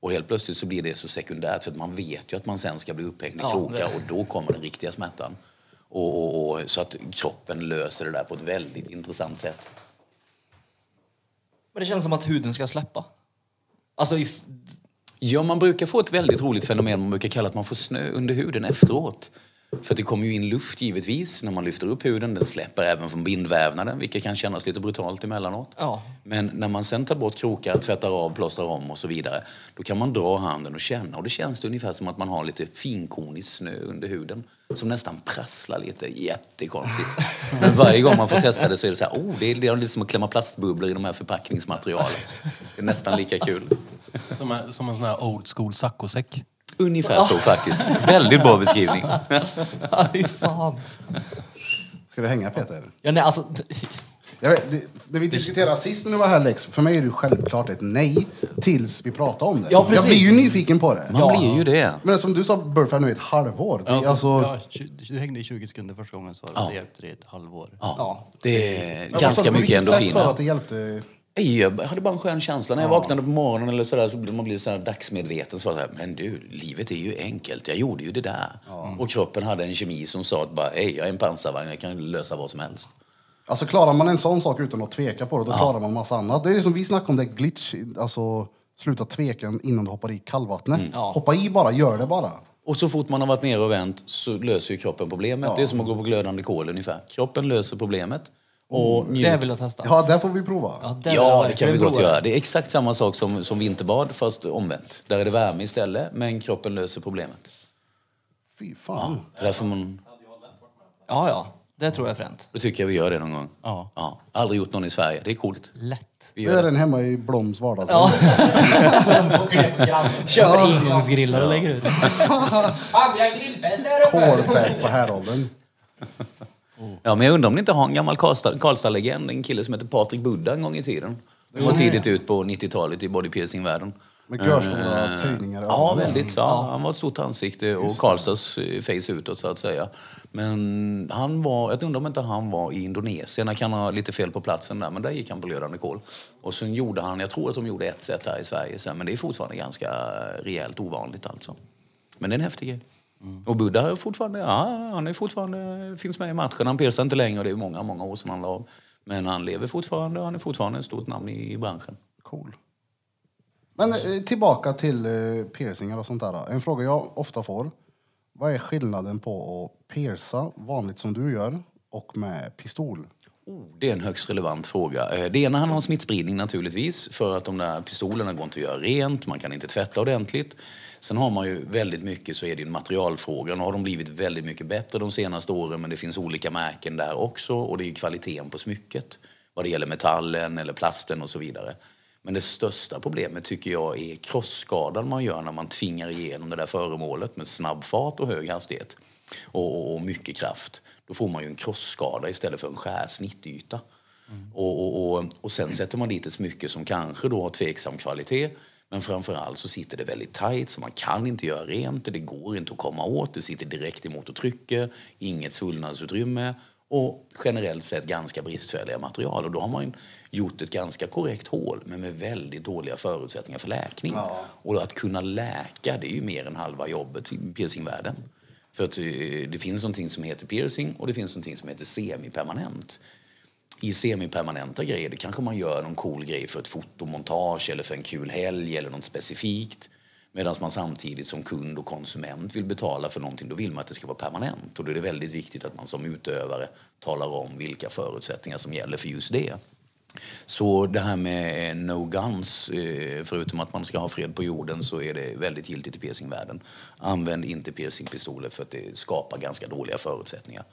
Och helt plötsligt så blir det så sekundärt för att man vet ju att man sen ska bli upphängd i Ja, krokar det- och då kommer den riktiga smärtan. Och, och, och, så att kroppen löser det där på ett väldigt intressant sätt. Men det känns som att huden ska släppa. Alltså, i, Ja, man brukar få ett väldigt roligt fenomen man brukar kalla att man får snö under huden efteråt. För det kommer ju in luft givetvis när man lyfter upp huden. Den släpper även från bindvävnaden, vilket kan kännas lite brutalt emellanåt. Ja. Men när man sen tar bort krokar, tvättar av, plåstrar om och så vidare, då kan man dra handen och känna. Och det känns det ungefär som att man har lite finkornig snö under huden. Som nästan prasslar lite. Jättekonstigt. Men varje gång man får testa det så är det så här, oh, det är, det är lite som att klämma plastbubblor i de här förpackningsmaterialen. Det är nästan lika kul. Som en, som en sån här old school saccosäck. Ungefär så faktiskt. Väldigt bra beskrivning. Fy fan. Ska du hänga Peter? Ja, nej, alltså, Jag vet, det, när vi diskuterade sist när du var här Lex, för mig är det självklart ett nej tills vi pratar om det. Ja, precis. jag blir ju nyfiken på det. Man blir ju det. Men som du sa, Burfar nu ett halvår. Det, är Alltså, alltså, ja, tju- du hängde i 20 sekunder första gången så Ja. det hjälpte dig ett halvår. Ja, det är sa ganska på mycket vilket sätt sa du endorfiner. att det hjälpte? Nej, Jag hade bara en skön känsla. När jag vaknade på morgonen eller sådär, så blir man blir sådär dagsmedveten. Så var det så här, men du, livet är ju enkelt. Jag gjorde ju det där. Och kroppen hade en kemi som sa att bara, hej, jag är en pansarvagn, jag kan lösa vad som helst. Alltså klarar man en sån sak utan att tveka på det, då klarar man massa annat. Det är det som vi snackade om, det glitch, alltså sluta tveka innan du hoppar i kallvattnet. Mm. Hoppa i bara, gör det bara. Och så fort man har varit nere och vänt så löser ju kroppen problemet. Det är som att gå på glödande kol ungefär. Kroppen löser problemet Och njut. Det vill jag testa. Ja, det får vi prova. Ja, det, Ja, det kan vi gott göra. Det är exakt samma sak som, som vinterbad, fast omvänt. Där är det värme istället, men kroppen löser problemet. Fy fan. Det är därför man... Ja, ja. Det tror jag är fränt. Då tycker jag vi gör det någon gång. Ja. ja. Aldrig gjort någon i Sverige. Det är coolt. Lätt. Vi Vi gör gör det. den hemma i Bloms vardagsrum. Köper ingångsgrillar och lägger ut. Kolbäck på Häråldern. Ja, men jag undrar om ni inte har en gammal Karlstad- Karlstad-legend, en kille som heter Patrik Budda en gång i tiden. Han var tidigt ut på 90-talet i bodypiercing-världen. Med görstora Eh, töjningar i Ja, väldigt. Ja, Han var ett stort ansikte och Karlstads face utåt så att säga. Men han var, jag undrar om inte han var i Indonesien, jag kan ha lite fel på platsen där, men där gick han på glödande kol. Och sen gjorde han, jag tror att de gjorde ett set här i Sverige sen, men det är fortfarande ganska rejält ovanligt alltså. Men det är en häftig grej. Och Buddha är fortfarande, ja, han är fortfarande, finns med i matchen. Han piercar inte längre, det är många, många år sedan han la av. Men han lever fortfarande och han är fortfarande ett stort namn i branschen. Cool. Men eh, tillbaka till eh, piercingar och sånt där. En fråga jag ofta får. Vad är skillnaden på att pierca vanligt som du gör och med pistol? Oh, det är en högst relevant fråga. Eh, Det ena handlar om smittspridning naturligtvis. För att de där pistolerna går inte att göra rent, man kan inte tvätta ordentligt. Sen har man ju väldigt mycket så är det en materialfråga. Nu har de blivit väldigt mycket bättre de senaste åren men det finns olika märken där också och det är kvaliteten på smycket. Vad det gäller metallen eller plasten och så vidare. Men det största problemet tycker jag är krossskadan man gör när man tvingar igenom det där föremålet med snabb fart och hög hastighet och, och, mycket kraft. Då får man ju en krossskada istället för en skär snittyta. Och, och, och, och sen sätter man dit ett smycke som kanske då har tveksam kvalitet men framförallt så sitter det väldigt tajt så man kan inte göra rent det, det går inte att komma åt, det sitter direkt emot och trycker, inget svullnadsutrymme och generellt sett ganska bristfälliga material. Och då har man gjort ett ganska korrekt hål men med väldigt dåliga förutsättningar för läkning. Och att kunna läka, det är ju mer än halva jobbet i piercingvärlden. För att eh, det finns någonting som heter piercing och det finns någonting som heter semipermanent. I semipermanenta grejer, det kanske man gör någon cool grej för ett fotomontage eller för en kul helg eller något specifikt. Medan man samtidigt som kund och konsument vill betala för någonting, då vill man att det ska vara permanent. Och då är det väldigt viktigt att man som utövare talar om vilka förutsättningar som gäller för just det. Så det här med no guns, eh, förutom att man ska ha fred på jorden så är det väldigt giltigt i piercingvärlden. Använd inte piercingpistoler för att det skapar ganska dåliga förutsättningar.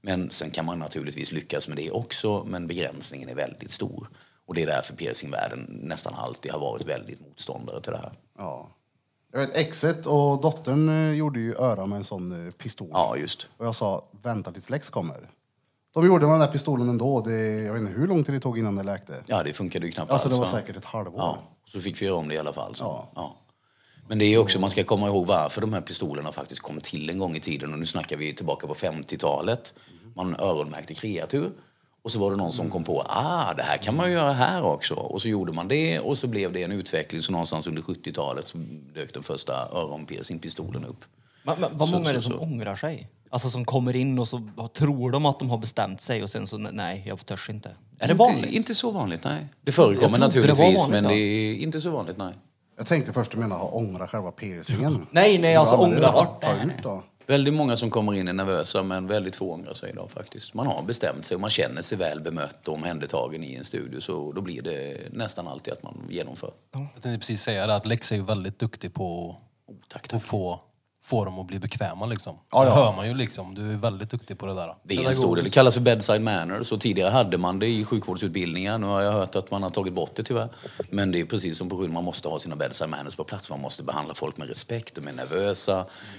Men sen kan man naturligtvis lyckas med det också, men begränsningen är väldigt stor. Och det är därför piercingvärlden nästan alltid har varit väldigt motståndare till det här. Ja. Jag vet, exet och dottern eh, gjorde ju öra med en sån eh, pistol. Ja, just. Och jag sa, vänta tills Lex kommer. De gjorde med den där pistolen ändå. Det, jag vet inte hur lång tid det tog innan det läkte. Ja, det funkade ju knappt Alltså det alls, var va? säkert ett halvår. Ja, så fick vi göra om det i alla fall. Så. Ja. Ja. Men det är också, man ska komma ihåg varför de här pistolerna faktiskt kom till en gång i tiden. Och nu snackar vi tillbaka på 50-talet. Man öronmärkte kreatur. Och så var det någon som kom på, ah, det här kan man ju göra här också. Och så gjorde man det och så blev det en utveckling. Så någonstans under 70-talet så dök den första öronpiercingpistolen upp. Men, men vad Så- många är det så- som så. ångrar sig? Alltså som kommer in och så tror de att de har bestämt sig och sen så nej, jag törs inte. Är det vanligt? Inte, inte så vanligt, nej. Det förekommer trodde det naturligtvis, vanligt, men det är inte så vanligt, nej. Jag tänkte först du menade ha ångra själva piercingen. Nej, nej, alltså Ja, ångra bort det. Väldigt många som kommer in är nervösa men väldigt få ångrar sig idag faktiskt. Man har bestämt sig och man känner sig väl bemött och omhändertagen i en studio så då blir det nästan alltid att man genomför. Jag tänkte precis säga det, att Lex är ju väldigt duktig på Oh, tack, att tack. få, få dem att bli bekväma liksom. Ja, Det ja. hör man ju liksom. Du är väldigt duktig på det där. Det är en stor del. Det kallas för bedside manners och tidigare hade man det i sjukvårdsutbildningar. Nu har jag hört att man har tagit bort det tyvärr. Men det är precis som på sjukvården, man måste ha sina bedside manners på plats. Man måste behandla folk med respekt. De är nervösa,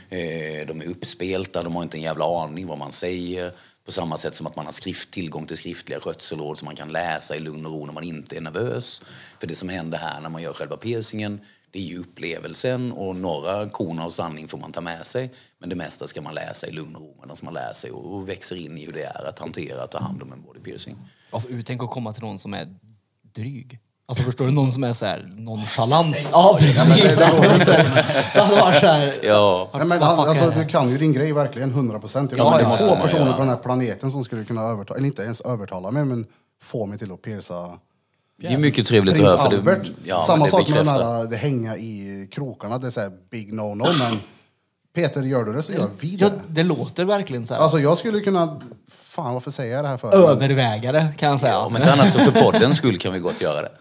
eh, de är uppspelta, de har inte en jävla aning vad man säger. På samma sätt som att man har skrift, tillgång till skriftliga skötselråd som man kan läsa i lugn och ro när man inte är nervös. För det som händer här när man gör själva piercingen, det är ju upplevelsen och några korn av sanning får man ta med sig. Men det mesta ska man läsa i lugn och ro medan man lär sig och växer in i hur det är att hantera, att ta hand om en body piercing. Ja, Tänk att komma till någon som är dryg. Alltså förstår du? Någon som är så här nonchalant. Ja, precis. Det hade varit så här. Ja, Nej, men han, alltså, du kan ju din grej verkligen, 100 procent. Jag Ja, ja, få personer på den här planeten som skulle kunna övertala, eller inte ens övertala mig, men få mig till att pierca det är mycket trevligt att prins höra. För Albert. det, ja, Samma men det sak med den bekräftar. här, det hänga i krokarna, det är så här big no-no, men Peter, gör du det så gör vi Ja, det. det låter verkligen så här. Alltså jag skulle kunna... Fan, varför säger jag det här för? Överväga det, kan jag säga. Om inte annat så för poddens skull kan vi gott göra det.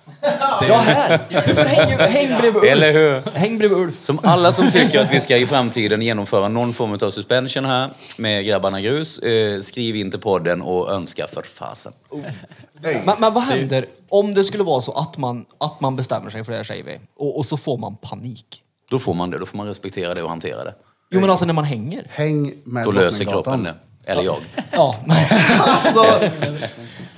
Ja, här! Du får häng, häng bredvid Ulf. Eller hur? Häng bredvid Ulf. Som alla som tycker att vi ska i framtiden genomföra någon form av suspension här med Grabbarna Grus, eh, skriv in till podden och önska för fasen. Men, men vad händer om det skulle vara så att man, att man bestämmer sig för det här säger vi, och, och så får man panik? Då får man det, då får man respektera det och hantera det. Jo men alltså när man hänger. Häng med Då löser Drottninggatan. kroppen det. Eller jag. Ja. Alltså,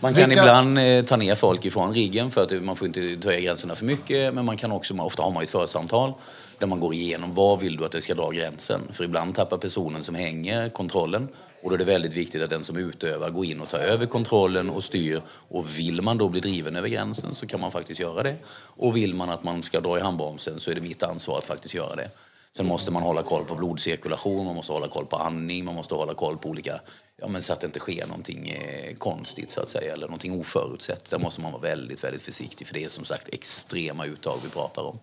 Man kan Vilka- ibland eh, ta ner folk ifrån riggen för att man får inte höja gränserna för mycket. Men man kan också, ofta har man ju ett församtal där man går igenom vad vill du att det ska dra gränsen. För ibland tappar personen som hänger kontrollen. Och då är det väldigt viktigt att den som utövar går in och tar över kontrollen och styr. Och vill man då bli driven över gränsen så kan man faktiskt göra det. Och vill man att man ska dra i handbromsen så är det mitt ansvar att faktiskt göra det. Sen måste man hålla koll på blodcirkulation, man måste hålla koll på andning, man måste hålla koll på olika, ja men så att det inte sker någonting eh, konstigt så att säga, eller någonting oförutsett. Där måste man vara väldigt, väldigt försiktig för det är som sagt extrema uttag vi pratar om.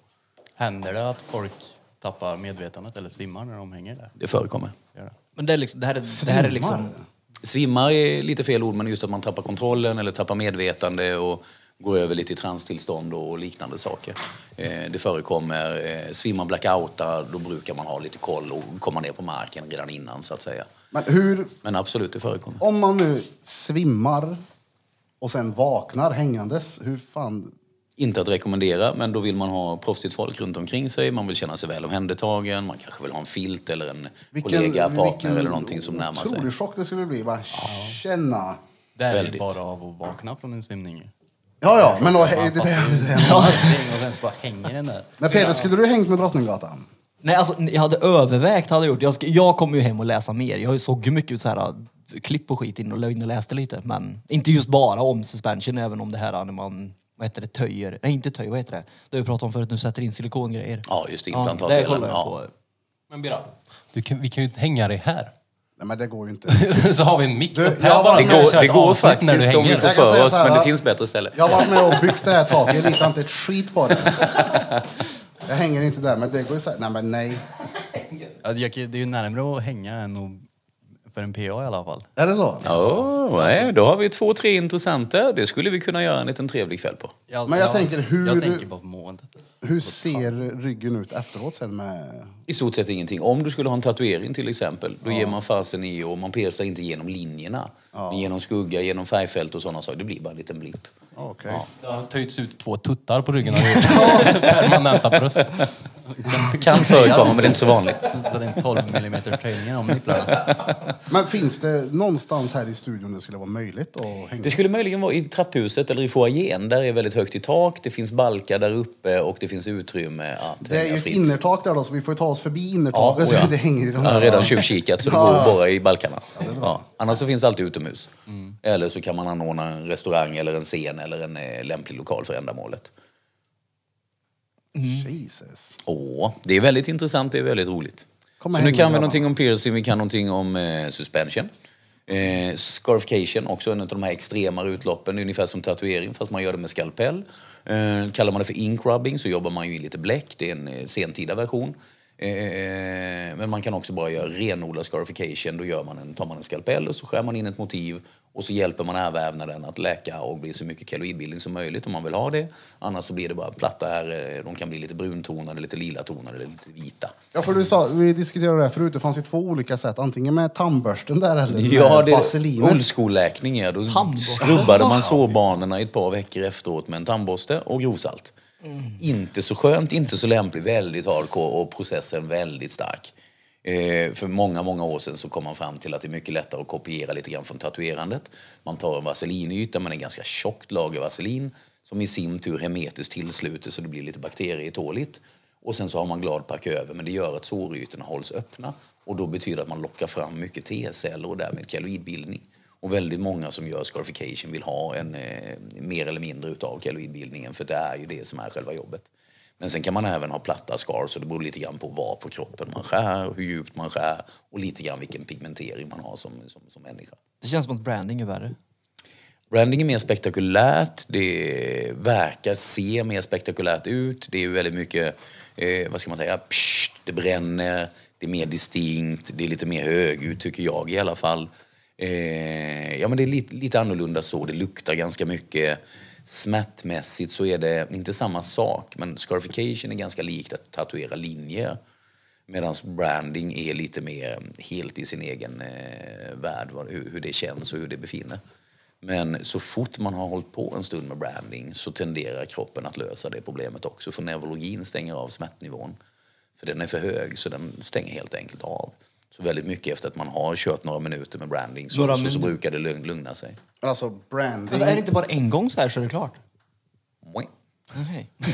Händer det att folk tappar medvetandet eller svimmar när de hänger där? Det förekommer. Men det är, liksom, det här är, det här är liksom... Svimmar är lite fel ord, men just att man tappar kontrollen eller tappar medvetande och går över lite i transtillstånd och liknande saker. Eh, det förekommer. Eh, svimmar blackoutar, då brukar man ha lite koll och komma ner på marken redan innan så att säga. men hur... Men absolut, det förekommer. Om man nu svimmar och sen vaknar hängandes, hur fan... Inte att rekommendera, men då vill man ha proffsigt folk runt omkring sig. Man vill känna sig väl omhändertagen. Man kanske vill ha en filt eller en kollega, partner eller någonting som närmar sig. otrolig chock det skulle bli. Bara känna... Det är bara av att vakna från en svimning. Ja, ja, men då, det, det. Och sen så bara hänger den där. Men Peter, skulle du hängt med Drottninggatan? Nej, alltså, jag hade övervägt, hade jag gjort. Jag, ska, jag kommer ju hem och läsa mer. Jag såg ju mycket så här, äh, klipp och skit in och, in och läste lite. Men inte just bara om suspension, även om det här när man vad heter det, töjer. Nej, inte töj, vad heter det? Det har vi pratat om förut, nu sätter in silikongrejer. Ja, just det, Ja, det implantatdelen. kollar jag Ja. på. Men Bira, du kan, vi kan ju hänga dig här. Nej, men det går ju inte. så har vi en mick Du, jag bara-. Det går, det går avsnitt när du faktiskt om vi hänger. får Jag kan för oss, här, men det finns bättre ställen. Jag har varit med och byggt det här taket, jag litar inte ett skit på det. Jag hänger inte där, men det går ju så här. Nej, men nej. Ja, Det är ju närmare att hänga än att, för en PA i alla fall. Är det så? Ja, nej, då har vi två, tre intressanta. Det skulle vi kunna göra en liten trevlig kväll på. Jag, Men jag tänker hur- Jag tänker på måendet. Hur ser ryggen ut efteråt sen med... I stort sett ingenting. Om du skulle ha en tatuering till exempel, då ger man fasen i och man persar inte genom linjerna. Men genom skugga, genom färgfält och sådana saker. Det blir bara en liten blipp. Okej. Det har töjts ut två tuttar på ryggen. Permanenta bröst. Kan förekomma, men det är inte så vanligt. Så det är en 12 mm töjning om nipplarna. Men finns det någonstans här i studion det skulle vara möjligt att hänga? Det skulle möjligen vara i trapphuset eller i foajén. Där är väldigt högt i tak, det finns balkar där uppe och det finns utrymme att Det är ju ett fritt. innertak där då, så vi får ta oss förbi Ja, innertaket oh så ja. det hänger i de Jag har redan tjuvkikat så det Ja, går ja. borra i balkarna. Ja. Annars så finns det alltid utomhus. Eller så kan man anordna en restaurang eller en scen eller en eh, lämplig lokal för ändamålet. Jesus. Åh, det är väldigt intressant, det är väldigt roligt. Så nu kan vi grabbarna. någonting om piercing, vi kan någonting om eh, suspension. Eh, scarification, också en av de här extrema utloppen, ungefär som tatuering fast man gör det med skalpell. Eh, kallar man det för ink rubbing så jobbar man ju i lite bläck, det är en eh, sentida version. Eh, men man kan också bara göra renodlad scarification, då gör man en, tar man en skalpell och så skär man in ett motiv och så hjälper man ärrvävnaden att läka och bli så mycket keloidbildning som möjligt om man vill ha det. Annars så blir det bara platta ärr, de kan bli lite bruntonade, lite lila tonade, lite vita. Ja, för du sa, vi diskuterade det här förut, det fanns ju två olika sätt. Antingen med tandbörsten där eller med Ja, det vaselinet. old school-läkning. Ja. Då skrubbade man sårbanorna i ett par veckor efteråt med en tandborste och grovsalt. Mm. Inte så skönt, inte så lämpligt, väldigt hardcore och processen väldigt stark. Eh, för många, många år sedan så kom man fram till att det är mycket lättare att kopiera lite grann från tatuerandet. Man tar en vaselinyta med en ganska tjockt lager vaselin som i sin tur hermetiskt tillsluter så det blir lite bakterietåligt. Och sen så har man gladpack över men det gör att sårytorna hålls öppna och då betyder det att man lockar fram mycket T-celler och därmed keloidbildning. Och väldigt många som gör scarification vill ha en eh, mer eller mindre utav keloidbildningen för det är ju det som är själva jobbet. Men sen kan man även ha platta scars så det beror lite grann på var på kroppen man skär, hur djupt man skär och lite grann vilken pigmentering man har som, som, som människa. Det känns som att branding är värre. Branding är mer spektakulärt, det verkar se mer spektakulärt ut. Det är ju väldigt mycket, eh, vad ska man säga, psst, det bränner, Det är mer distinkt, det är lite mer högljutt tycker jag i alla fall. Eh, ja men det är lite, lite annorlunda så, det luktar ganska mycket. Smärtmässigt så är det inte samma sak, men scarification är ganska likt att tatuera linjer. Medan branding är lite mer helt i sin egen eh, värld, vad- hur, hur det känns och hur det befinner. Men så fort man har hållit på en stund med branding så tenderar kroppen att lösa det problemet också. För neurologin stänger av smärtnivån. För den är för hög så den stänger helt enkelt av. Så väldigt mycket efter att man har kört några minuter med branding så, Några så, så brukar det lugn- lugna sig. Alltså branding. Men är det inte bara en gång så här så är det klart? Moing. Okej.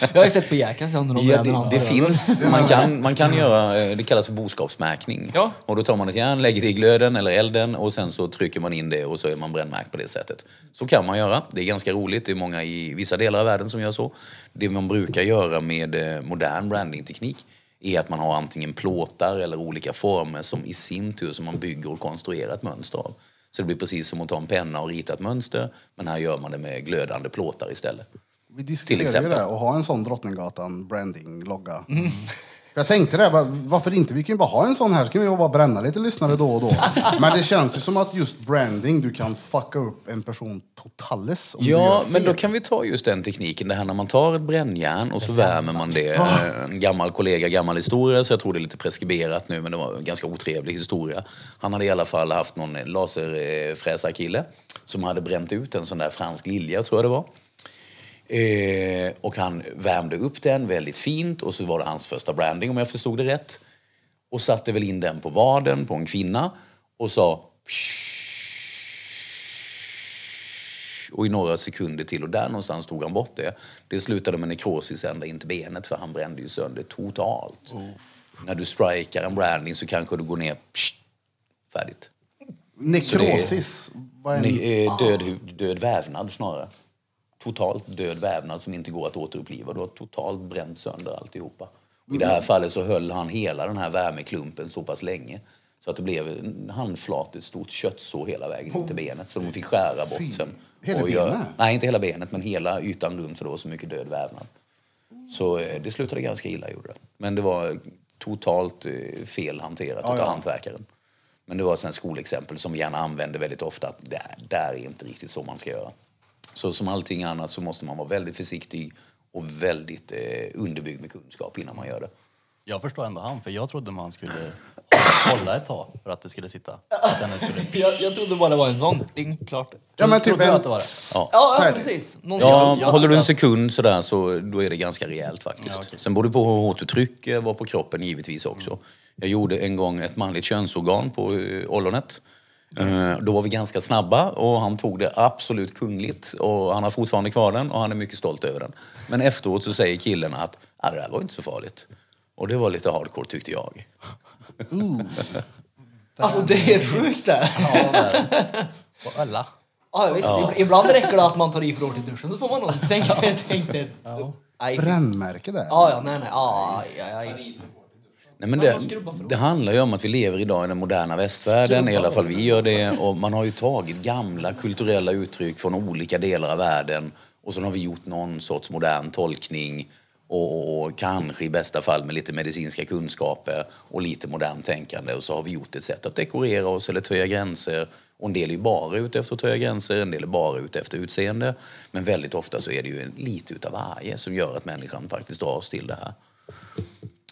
jag har ju sett på Jackass under de Ja, det, det finns, man kan, man kan göra, eh, det kallas för boskapsmärkning. Ja. Och då tar man ett järn, lägger det i glöden eller elden och sen så trycker man in det och så är man brännmärkt på det sättet. Så kan man göra. Det är ganska roligt. Det är många i vissa delar av världen som gör så. Det man brukar göra med eh, modern brandingteknik är att man har antingen plåtar eller olika former som i sin tur som man bygger och konstruerar ett mönster av. Så det blir precis som att ta en penna och rita ett mönster, men här gör man det med glödande plåtar istället. Vi Till diskuterade ju exempel. det och ha en sån Drottninggatan branding-logga. Mm. Jag tänkte det, va- varför inte? Vi kan ju bara ha en sån här, så kan vi bara bränna lite lyssnare då och då. Men det känns ju som att just branding, du kan fucka upp en person totales om du Ja, gör men då kan vi ta just den tekniken. Det här när man tar ett brännjärn och så värmer man det. Eh, En gammal kollega, gammal historia, så jag tror det är lite preskriberat nu, men det var en ganska otrevlig historia. Han hade i alla fall haft någon laserfräsarkille som hade bränt ut en sån där fransk lilja, tror jag det var. Eh, och han värmde upp den väldigt fint och så var det hans första branding om jag förstod det rätt. Och satte väl in den på vaden på en kvinna och sa och i några sekunder till och där någonstans tog han bort det. Det slutade med nekrosis ända in till benet för han brände ju sönder totalt. När du strikar en branding så kanske du går ner, psh, färdigt. Nekrosis. Vad är en... Ne- eh, död, hu- död vävnad snarare. Totalt död vävnad som inte går att återuppliva. Du har totalt bränt sönder alltihopa. Och I det här fallet så höll han hela den här värmeklumpen så pass länge så att det blev en handflat, ett stort köttsår hela vägen in till benet. Så de fick skära bort sen. Hela benet? Nej, inte hela benet, men hela ytan runt för det var så mycket död vävnad. Så eh, det slutade ganska illa, gjorde det. Men det var totalt eh, fel hanterat Ja, utav ja. hantverkaren. Men det var ett skolexempel som vi gärna använder väldigt ofta. Där, där är inte riktigt så man ska göra. Så som allting annat så måste man vara väldigt försiktig och väldigt eh, underbyggd med kunskap innan man gör det. Jag förstår ändå han, för jag trodde man skulle hålla ett tag för att det skulle sitta. Att den skulle... Jag, jag trodde bara det var en sån. Ding, klart. Ja men typ en... att det var det? Ja. Ja, precis. Ja, jag- håller du en sekund sådär så då är det ganska rejält faktiskt. Ja, okej. Sen beror det på hur hårt du trycker, var på kroppen givetvis också. Jag gjorde en gång ett manligt könsorgan på eh, ollonet. Eh, Då var vi ganska snabba och han tog det absolut kungligt. Och han har fortfarande kvar den och han är mycket stolt över den. Men efteråt så säger killen att ah, det där var inte så farligt. Och det var lite hardcore tyckte jag. Alltså det är sjukt det. Ja, där. På alla. Ja, visst. Ib- Ibland räcker det att man tar i för hårt i duschen så får man nog tänka, tänka ja. Brännmärke där. Ja, ja, nej, nej. Aj, aj, aj. Nej, men det, det handlar ju om att vi lever idag i den moderna västvärlden, i alla fall vi gör det. Och man har ju tagit gamla kulturella uttryck från olika delar av världen och så har vi gjort någon sorts modern tolkning och, och, och kanske i bästa fall med lite medicinska kunskaper och lite modern tänkande. Och så har vi gjort ett sätt att dekorera oss eller töja gränser. Och en del är ju bara ute efter att töja gränser, en del är bara ute efter utseende. Men väldigt ofta så är det ju lite utav varje som gör att människan faktiskt dras till det här.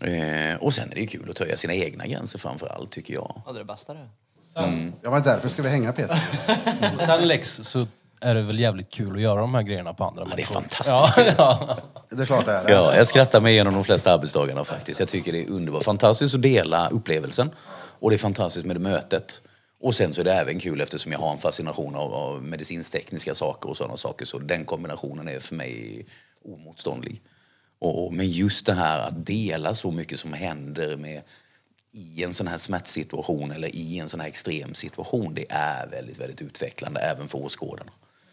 Eh, och sen är det ju kul att töja sina egna gränser framför allt, tycker jag. Ja, det är det bästa det. Ja men därför ska vi hänga Peter. Och sen Lex så är det väl jävligt kul att göra de här grejerna på andra det är människor. fantastiskt Ja, ja. Det är klart det är det. Ja, jag skrattar mig igenom de flesta arbetsdagarna faktiskt. Jag tycker det är underbart. Fantastiskt att dela upplevelsen. Och det är fantastiskt med det mötet. Och sen så är det även kul eftersom jag har en fascination av, av medicinstekniska saker och sådana saker. Så den kombinationen är för mig omotståndlig. Och, och, men just det här att dela så mycket som händer med i en sån här smärtsituation eller i en sån här extrem situation, det är väldigt, väldigt utvecklande även för åskådarna.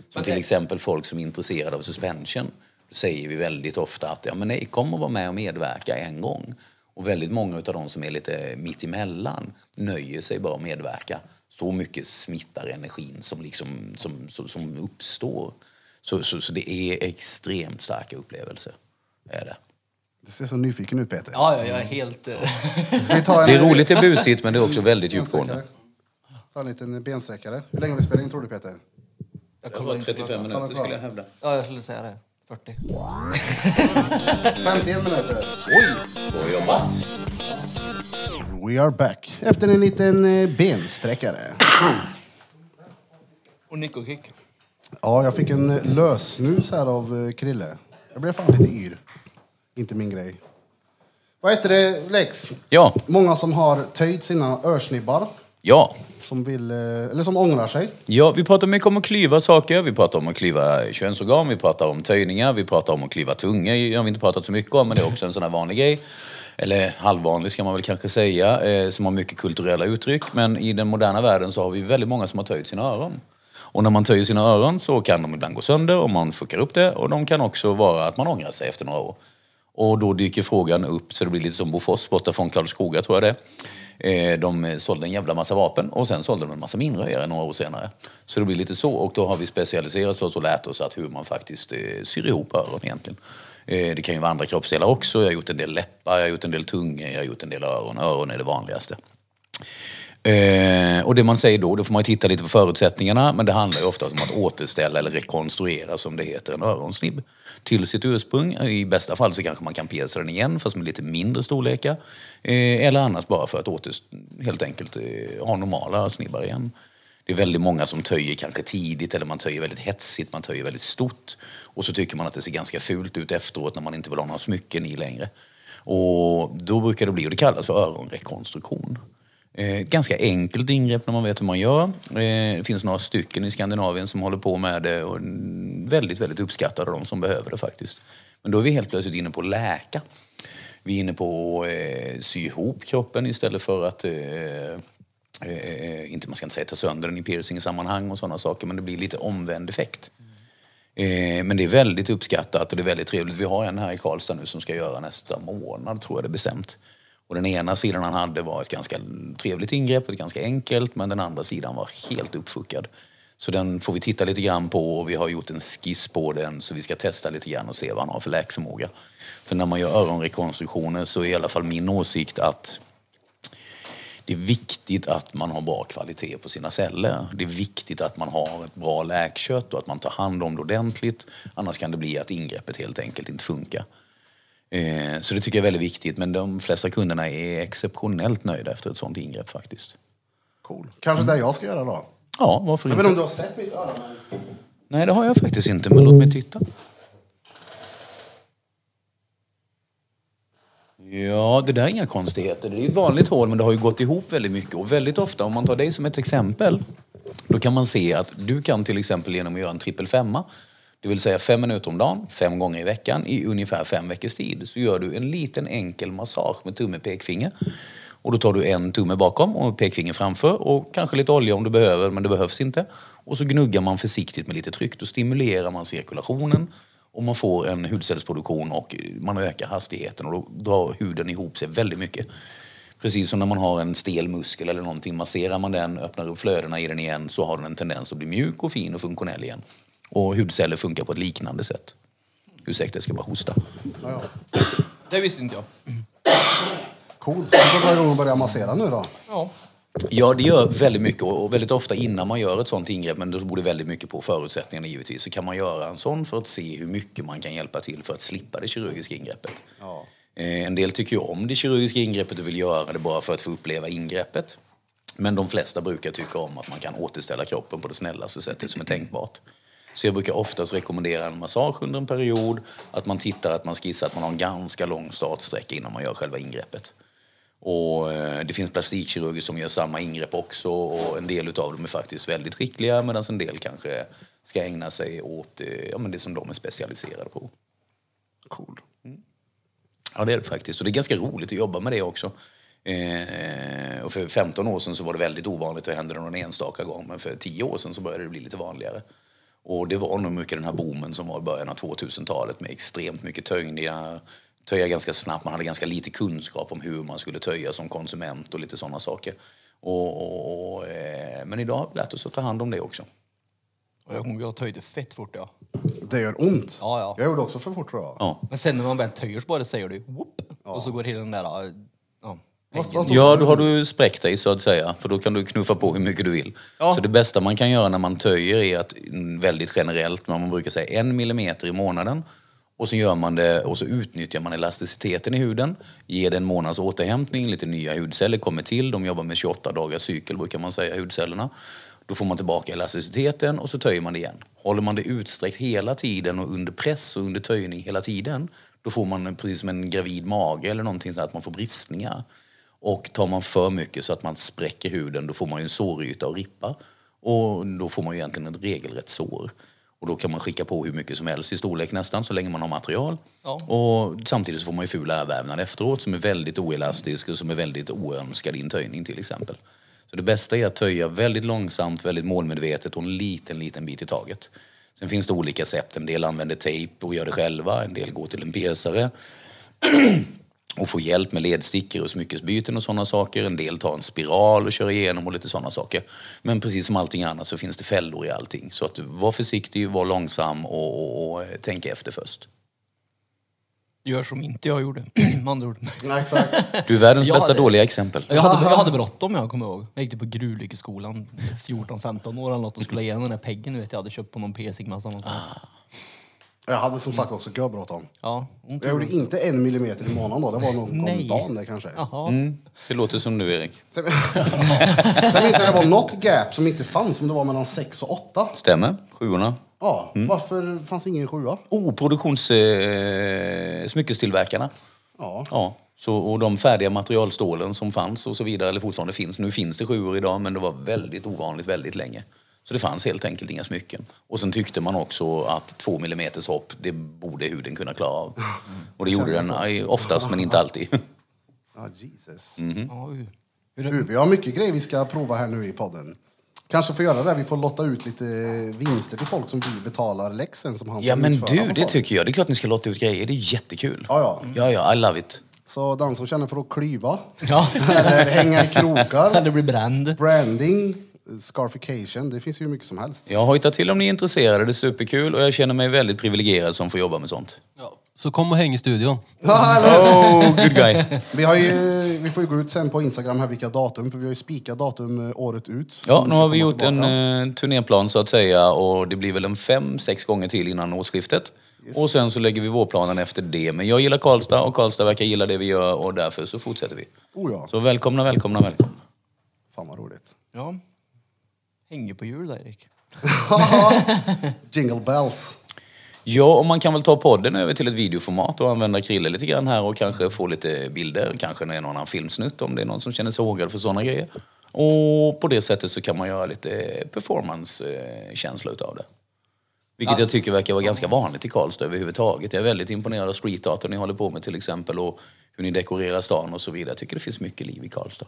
Som till exempel folk som är intresserade av suspension. Då säger vi väldigt ofta att ja, men nej, kom och var med och medverka en gång. Och väldigt många av de som är lite mitt emellan nöjer sig bara att medverka. Så mycket smittar energin som, liksom, som, som, som uppstår. Så, så, så det är extremt starka upplevelser. Är det. Du ser så nyfiken ut Peter. Ja, ja, jag är helt... eh, vi en, Det är roligt, det är busigt, men det är också väldigt djupgående. Ta en liten bensträckare. Hur länge har vi spelat in tror du Peter? Jag Det kollar var inte. 35 minuter skulle jag hävda. Ja, jag skulle säga det. 40. 51 minuter. Oj! Bra jobbat. We are back. Efter en liten eh, bensträckare. Och Nico-kick. Ja, jag fick en lösnus här av eh, Krille. Jag blev fan lite yr. Inte min grej. Vad heter det, Lex? Ja, Många som har töjt sina örsnibbar. ja. Som vill, eh, eller som ångrar sig. Ja, vi pratar mycket om att klyva saker. Vi pratar om att klyva könsorgan, vi pratar om töjningar, vi pratar om att klyva tunga. Det har vi inte pratat så mycket om, men det är också en sån här vanlig grej. Eller halvvanlig ska man väl kanske säga, eh, som har mycket kulturella uttryck. Men i den moderna världen så har vi väldigt många som har töjt sina öron. Och när man töjer sina öron så kan de ibland gå sönder och man fuckar upp det. Och de kan också vara att man ångrar sig efter några år. Och då dyker frågan upp, så det blir lite som Bofors borta från Karlskoga tror jag det eh, De sålde en jävla massa vapen och sen sålde de en massa minröjare några år senare. Så det blir lite så och då har vi specialiserat oss och lärt oss att hur man faktiskt eh, syr ihop öron egentligen. Eh, det kan ju vara andra kroppsdelar också. Jag har gjort en del läppar, jag har gjort en del tunga, jag har gjort en del öron. Öron är det vanligaste. Eh, och det man säger då, då får man titta lite på förutsättningarna, men det handlar ju ofta om att återställa eller rekonstruera, som det heter, en öronsnibb till sitt ursprung. I bästa fall så kanske man kan pierca den igen, fast med lite mindre storlekar. Eh, eller annars bara för att åter, helt enkelt eh, ha normala snibbar igen. Det är väldigt många som töjer kanske tidigt eller man töjer väldigt hetsigt, man töjer väldigt stort. Och så tycker man att det ser ganska fult ut efteråt när man inte vill ha några smycken i längre. Och då brukar det bli, och det kallas för öronrekonstruktion. Eh, ganska enkelt ingrepp när man vet hur man gör. Eh, det finns några stycken i Skandinavien som håller på med det och väldigt, väldigt uppskattade de som behöver det faktiskt. Men då är vi helt plötsligt inne på läka. Vi är inne på att eh, sy ihop kroppen istället för att eh, eh, eh, inte man ska inte säga ta sönder den i piercing-sammanhang och sådana saker, men det blir lite omvänd effekt. Eh, men det är väldigt uppskattat och det är väldigt trevligt. Vi har en här i Karlstad nu som ska göra nästa månad, tror jag det är bestämt. Och den ena sidan han hade var ett ganska trevligt ingrepp, ett ganska enkelt, men den andra sidan var helt uppfuckad. Så den får vi titta lite grann på och vi har gjort en skiss på den så vi ska testa lite grann och se vad han har för läkförmåga. För när man gör öronrekonstruktioner så är i alla fall min åsikt att det är viktigt att man har bra kvalitet på sina celler. Det är viktigt att man har ett bra läkkött och att man tar hand om det ordentligt. Annars kan det bli att ingreppet helt enkelt inte funkar. Eh, Så det tycker jag är väldigt viktigt. Men de flesta kunderna är exceptionellt nöjda efter ett sånt ingrepp faktiskt. Cool. Kanske det jag ska göra då. Ja, varför inte om inte? du har sett mitt men- Nej, det har jag faktiskt inte, men låt mig titta. Ja, det där är inga konstigheter. Det är ett vanligt hål, men det har ju gått ihop väldigt mycket. Och väldigt ofta, om man tar dig som ett exempel, då kan man se att du kan till exempel genom att göra en trippel femma, det vill säga fem minuter om dagen, fem gånger i veckan, i ungefär fem veckors tid, så gör du en liten enkel massage med tumme pekfinger. Och då tar du en tumme bakom och pekfinger framför och kanske lite olja om du behöver, men det behövs inte. Och så gnuggar man försiktigt med lite tryck. Då stimulerar man cirkulationen och man får en hudcellsproduktion och man ökar hastigheten och då drar huden ihop sig väldigt mycket. Precis som när man har en stel muskel eller någonting, masserar man den, öppnar upp flödena i den igen så har den en tendens att bli mjuk och fin och funktionell igen. Och hudceller funkar på ett liknande sätt. Ursäkta, jag ska bara hosta. Ja, ja. Det visste inte jag. Coolt. Ska vi dra igång och börja massera nu då? Ja. Ja, det gör väldigt mycket och väldigt ofta innan man gör ett sånt ingrepp, men då beror det väldigt mycket på förutsättningarna givetvis, så kan man göra en sån för att se hur mycket man kan hjälpa till för att slippa det kirurgiska ingreppet. Eh, En del tycker ju om det kirurgiska ingreppet och vill göra det bara för att få uppleva ingreppet. Men de flesta brukar tycka om att man kan återställa kroppen på det snällaste sättet som är tänkbart. Så jag brukar oftast rekommendera en massage under en period, att man tittar, att man skissar att man har en ganska lång startsträcka innan man gör själva ingreppet. Och eh, det finns plastikkirurger som gör samma ingrepp också och en del utav dem är faktiskt väldigt skickliga medan en del kanske ska ägna sig åt eh, ja, men det som de är specialiserade på. Cool. Ja, det är det faktiskt. Och det är ganska roligt att jobba med det också. Eh, och för 15 år sedan så var det väldigt ovanligt och hände det någon enstaka gång. Men för 10 år sedan så började det bli lite vanligare. Och det var nog mycket den här boomen som var i början av 2000-talet med extremt mycket töjningar. Töja ganska snabbt, man hade ganska lite kunskap om hur man skulle töja som konsument och lite sådana saker. Och, och, och, eh, men idag har vi lärt oss att ta hand om det också. Och jag kommer ihåg att jag töjde fett fort ja. Det gör ont. Ja, ja. Jag gjorde också för fort tror jag. Ja. Men sen när man väl töjer så bara säger du whoop, och så går hela den där... Ja, då har du spräckt dig så att säga. För då kan du knuffa på hur mycket du vill. Ja. Så det bästa man kan göra när man töjer är att väldigt generellt, men man brukar säga en millimeter i månaden. Och så gör man det och så utnyttjar man elasticiteten i huden. Ger det en månads återhämtning, lite nya hudceller kommer till. De jobbar med 28 dagars cykel brukar man säga, hudcellerna. Då får man tillbaka elasticiteten och så töjer man det igen. Håller man det utsträckt hela tiden och under press och under töjning hela tiden, då får man precis som en gravid mage eller någonting så att man får bristningar. Och tar man för mycket så att man spräcker huden, då får man ju en såryta och rippa. Och då får man ju egentligen ett regelrätt sår. Och då kan man skicka på hur mycket som helst i storlek nästan, så länge man har material. Ja. Och samtidigt så får man ju ful ärrvävnad efteråt som är väldigt oelastisk och som är väldigt oönskad i en töjning till exempel. Så det bästa är att töja väldigt långsamt, väldigt målmedvetet och en liten, liten bit i taget. Sen finns det olika sätt. En del använder tejp och gör det själva. En del går till en piercare och får hjälp med ledstickor och smyckesbyten och sådana saker. En del tar en spiral och kör igenom och lite sådana saker. Men precis som allting annat så finns det fällor i allting. Så att var försiktig, var långsam och, och, och eh, tänk efter först. Gör som inte jag gjorde, med andra ord. Nej, exakt. Du är världens bästa det- dåliga exempel. Jag hade, jag hade bråttom jag kommer ihåg. Jag gick på gruvlyckeskolan, 14-15 år eller något och skulle ha igenom den här peggen vet jag hade köpt på någon piercingmassa någonstans. Jag hade som sagt också görbråttom. Ja, ont Jag gjorde inte en millimeter i månaden då. Det var någon gång Nej. dagen det kanske. Jaha. Mm, det låter som du Erik. Sen, sen minns jag det var något gap som inte fanns, om det var mellan 6 och 8. Stämmer, sjuorna. Ja, varför fanns ingen sjua? Oh, produktions... Eh, smyckestillverkarna. Ja. Ja, så, och de färdiga materialstålen som fanns och så vidare, eller fortfarande finns. Nu finns det sjuor idag, men det var väldigt ovanligt väldigt länge. Så det fanns helt enkelt inga smycken. Och sen tyckte man också att två millimeters hopp, det borde huden kunna klara av. Och det gjorde den aj, oftast, men inte alltid. Ja, Jesus. Mm. Du, vi har mycket grejer vi ska prova här nu i podden. Kanske får göra det, vi får lotta ut lite vinster till folk som vi betalar läxen som han Ja men du, det folk. tycker jag. Det är klart ni ska låta ut grejer. Det är jättekul. Ja, ja. Ja, ja, I love it. Så den som känner för att klyva, Ja. eller hänga i krokar, det blir bränd. branding, scarification, det finns ju hur mycket som helst. Jag hojtar till om ni är intresserade. Det är superkul och jag känner mig väldigt privilegierad som får jobba med sånt. Ja. Så kom och häng i studion. Oh, good guy. Vi, har ju, vi får ju gå ut sen på Instagram här vilka datum, för vi har ju spikat datum eh, året ut. Ja, nu har vi gjort en tillbaka. eh, turnéplan så att säga och det blir väl en fem, sex gånger till innan årsskiftet. Och sen så lägger vi vårplanen efter det. Men jag gillar Karlstad och Karlstad verkar gilla det vi gör och därför så fortsätter vi. Oh ja, Så välkomna, välkomna, välkomna. fan vad roligt. Ja. Hänger på hjul där Erik. Jingle bells. Ja, och man kan väl ta podden över till ett videoformat och använda Krille lite grann här och kanske få lite bilder, kanske en och annan filmsnutt om det är någon som känner sig hågad för sådana grejer. Och på det sättet så kan man göra lite performance-känsla utav det. Vilket jag tycker verkar vara ganska vanligt i Karlstad överhuvudtaget. Jag är väldigt imponerad av streetarten ni håller på med till exempel och hur ni dekorerar stan och så vidare. Jag tycker det finns mycket liv i Karlstad.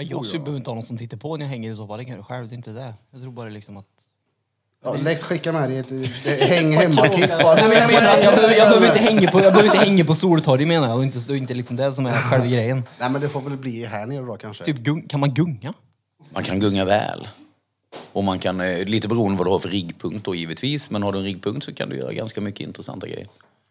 Ja, Jag skulle behöver inte ha någon som tittar på när jag hänger i så fall. Det kan jag själv, det är inte det. Jag tror bara liksom att... Ja, Lex skickar med dig ett eh, häng hemma-kit. Nej, men jag, menar, att jag, behöver, jag, behöver inte hänga på, jag behöver inte hänga på Soltorget menar jag. Och inte, det är inte liksom det som är själva grejen. Nej men det får väl bli här nere då kanske. Typ, gung, kan man gunga? Man kan gunga väl. Och man kan, eh, lite beroende vad du har för riggpunkt då givetvis, men har du en riggpunkt så kan du göra ganska mycket intressanta grejer.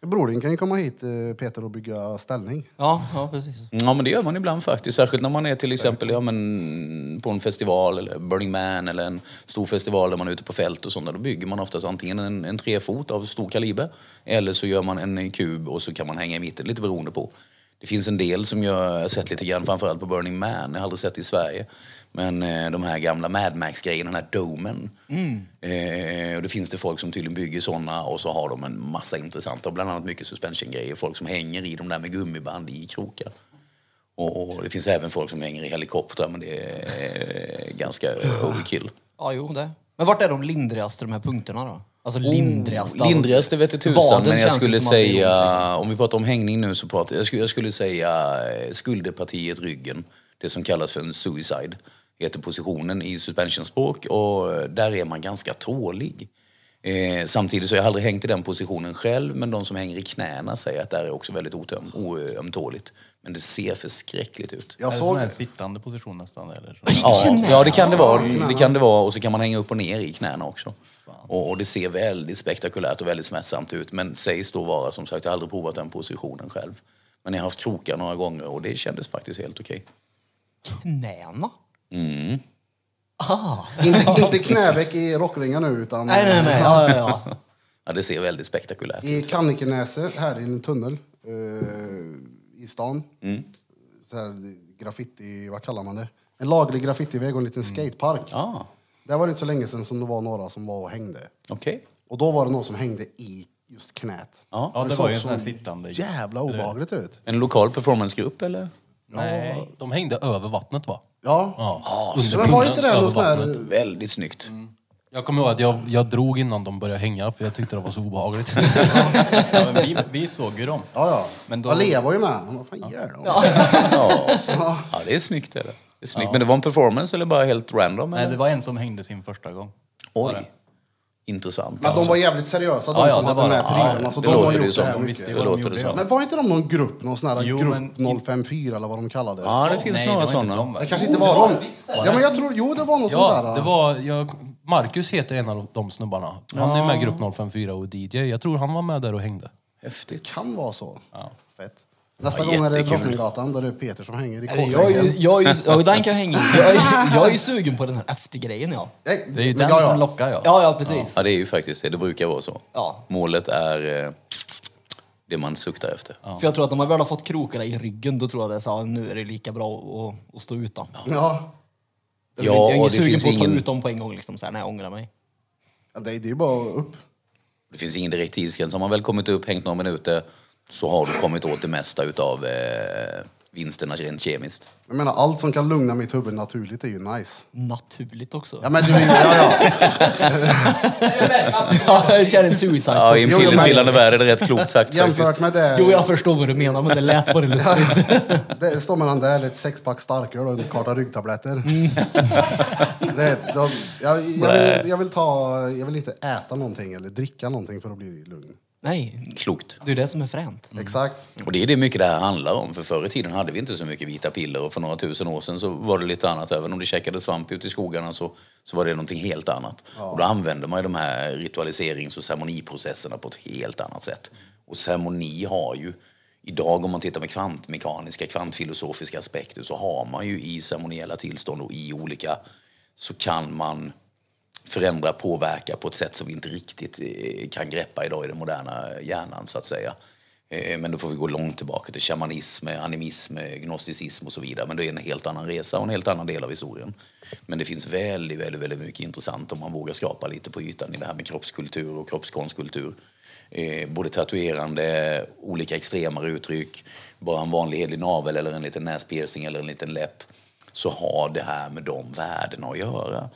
Brodin kan ju komma hit eh, Peter och bygga ställning. Ja, ja precis. Ja men det gör man ibland faktiskt. Särskilt när man är till exempel ja, men, på en festival eller Burning Man eller en stor festival där man är ute på fält och sånt. Då bygger man oftast antingen en, en trefot av stor kaliber eller så gör man en kub och så kan man hänga i mitten, lite beroende på. Det finns en del som jag har sett lite grann, framförallt på Burning Man. Jag har aldrig sett det i Sverige. Men eh, de här gamla Mad Max-grejerna, den här domen. Eh, och det finns det folk som tydligen bygger såna och så har de en massa intressanta, och bland annat mycket suspension-grejer. Folk som hänger i dem där med gummiband i krokar. Och, och det finns även folk som hänger i helikoptrar, men det är ganska overkill. Ja, jo det. Men vart är de lindrigaste de här punkterna då? Alltså lindrigast. alltså, Lindrigaste vete tusan, men jag skulle säga, om vi pratar om hängning nu så pratar jag, skulle, jag skulle säga eh, skulderpartiet, ryggen. Det som kallas för en suicide. Heter positionen i suspensionspråk och eh, där är man ganska tålig. Eh, samtidigt så har jag aldrig hängt i den positionen själv, men de som hänger i knäna säger att det är också väldigt otöm- oömtåligt. Men det ser förskräckligt ut. Jag är det såg... en sittande position nästan? Eller? Ja, ja det kan det vara. Det kan det vara. Och så kan man hänga upp och ner i knäna också. Och, och det ser väldigt spektakulärt och väldigt smärtsamt ut. Men sägs då vara, som sagt, jag har aldrig provat den positionen själv. Men jag har haft krokar några gånger och det kändes faktiskt helt okej. Knäna? Mm. Ah. Inte, inte knäveck i rockringar nu, utan Nej, nej, nej. Ja, ja, ja. Ja, det ser väldigt spektakulärt ut. i Kannikenäse, här i en tunnel eh, i stan. Mm. Så här, graffiti, vad kallar man det? En laglig graffitiväg och en liten skatepark. Ja, Det var inte så länge sedan som det var några som var och hängde. okej. Och då var det någon som hängde i just knät. Ja. Ja, det såg var ju en så sån här sittande. Jävla obehagligt ut. En lokal performancegrupp eller? Nej, de hängde över vattnet va? Ja. Ja. Men var inte det över sån här... vattnet. Väldigt snyggt. Jag kommer ihåg att jag, jag drog innan de började hänga för jag tyckte det var så obehagligt. Ja, men vi, vi såg ju dem. Ja, ja. Men då- Ja, Lea var ju med. Vad fan gör de? Ja. ja, det är snyggt. Är det. Det är snyggt. Men det var en performance eller bara helt random? Nej, Eller? det var en som hängde sin första gång. Oj, intressant. Men de var jävligt seriösa, de Ja, ja, som det hade var med de. prylarna. Ja, så det de har låter det gjort här De mycket. Det låter det som. Men var inte de någon grupp, någon sån här Jo, grupp men- 054 eller vad de kallades? Ja, det finns några det sådana. Det kanske inte var de. Ja, men jag tror, jo det var någon sån Ja, där. det var, jag, Marcus heter en av de snubbarna. Han är med i grupp 054 och DJ. Jag tror han var med där och hängde. Häftigt. kan vara så. Fett. Nästa Ja, gång är det jättekul. Drottninggatan där det är Peter som hänger i Jag är, ju- kåtväggen. jag är, ju- ja, den kan jag hänga i. Jag är, jag är ju sugen på den här eftergrejen ja. Nej, Det är ju men den ja, ja. som lockar ja. Ja, ja precis. Ja, det är ju faktiskt det. Det brukar vara så. Ja. Målet är eh, det man suktar efter. För jag tror att när man väl har fått krokarna i ryggen då tror jag det är så här, nu är det lika bra att, att stå utan. Ja. Jag, Ja, jag är och det sugen finns på att ta ingen- ut dem på en gång liksom, så här, när jag ångrar mig. Ja, det, är- det är ju bara upp. Det finns ingen direkt tidsgräns. Har man väl kommit upp, hängt några minuter, så har du kommit åt det mesta utav eh, vinsterna rent kemiskt. Jag menar, allt som kan lugna mitt huvud naturligt är ju nice. Naturligt också. Ja, men du, ja, ja. Ja, jag känner en suicide Ja, i en pillertrillande värld är det rätt klokt sagt Jämfört faktiskt. med det, Jo, jag förstår vad du menar, men det lät bara lustigt. det står mellan det eller ett sexpack starköl och en karta ryggtabletter. Mm. det, de, jag, jag, vill, jag, vill ta, jag vill inte äta någonting eller dricka någonting för att bli lugn. Nej, Klokt. det är det som är fränt. Exakt. Och det är det mycket det här handlar om. För förr i tiden hade vi inte så mycket vita piller och för några tusen år sedan så var det lite annat. Även om det käkade svamp ute i skogarna så, så var det någonting helt annat. Och då använder man ju de här ritualiserings och ceremoniprocesserna på ett helt annat sätt. Och ceremoni har ju, idag om man tittar med kvantmekaniska, kvantfilosofiska aspekter så har man ju i ceremoniella tillstånd och i olika, så kan man förändra, påverka på ett sätt som vi inte riktigt eh, kan greppa idag i den moderna hjärnan så att säga. Eh, men då får vi gå långt tillbaka till shamanism, animism, gnosticism och så vidare. Men det är en helt annan resa och en helt annan del av historien. Men det finns väldigt, väldigt, väldigt mycket intressant om man vågar skrapa lite på ytan i det här med kroppskultur och kroppskonstkultur. Eh, både tatuerande, olika extremare uttryck, bara en vanlig hederlig navel eller en liten näspiercing eller en liten läpp. Så har det här med de värdena att göra.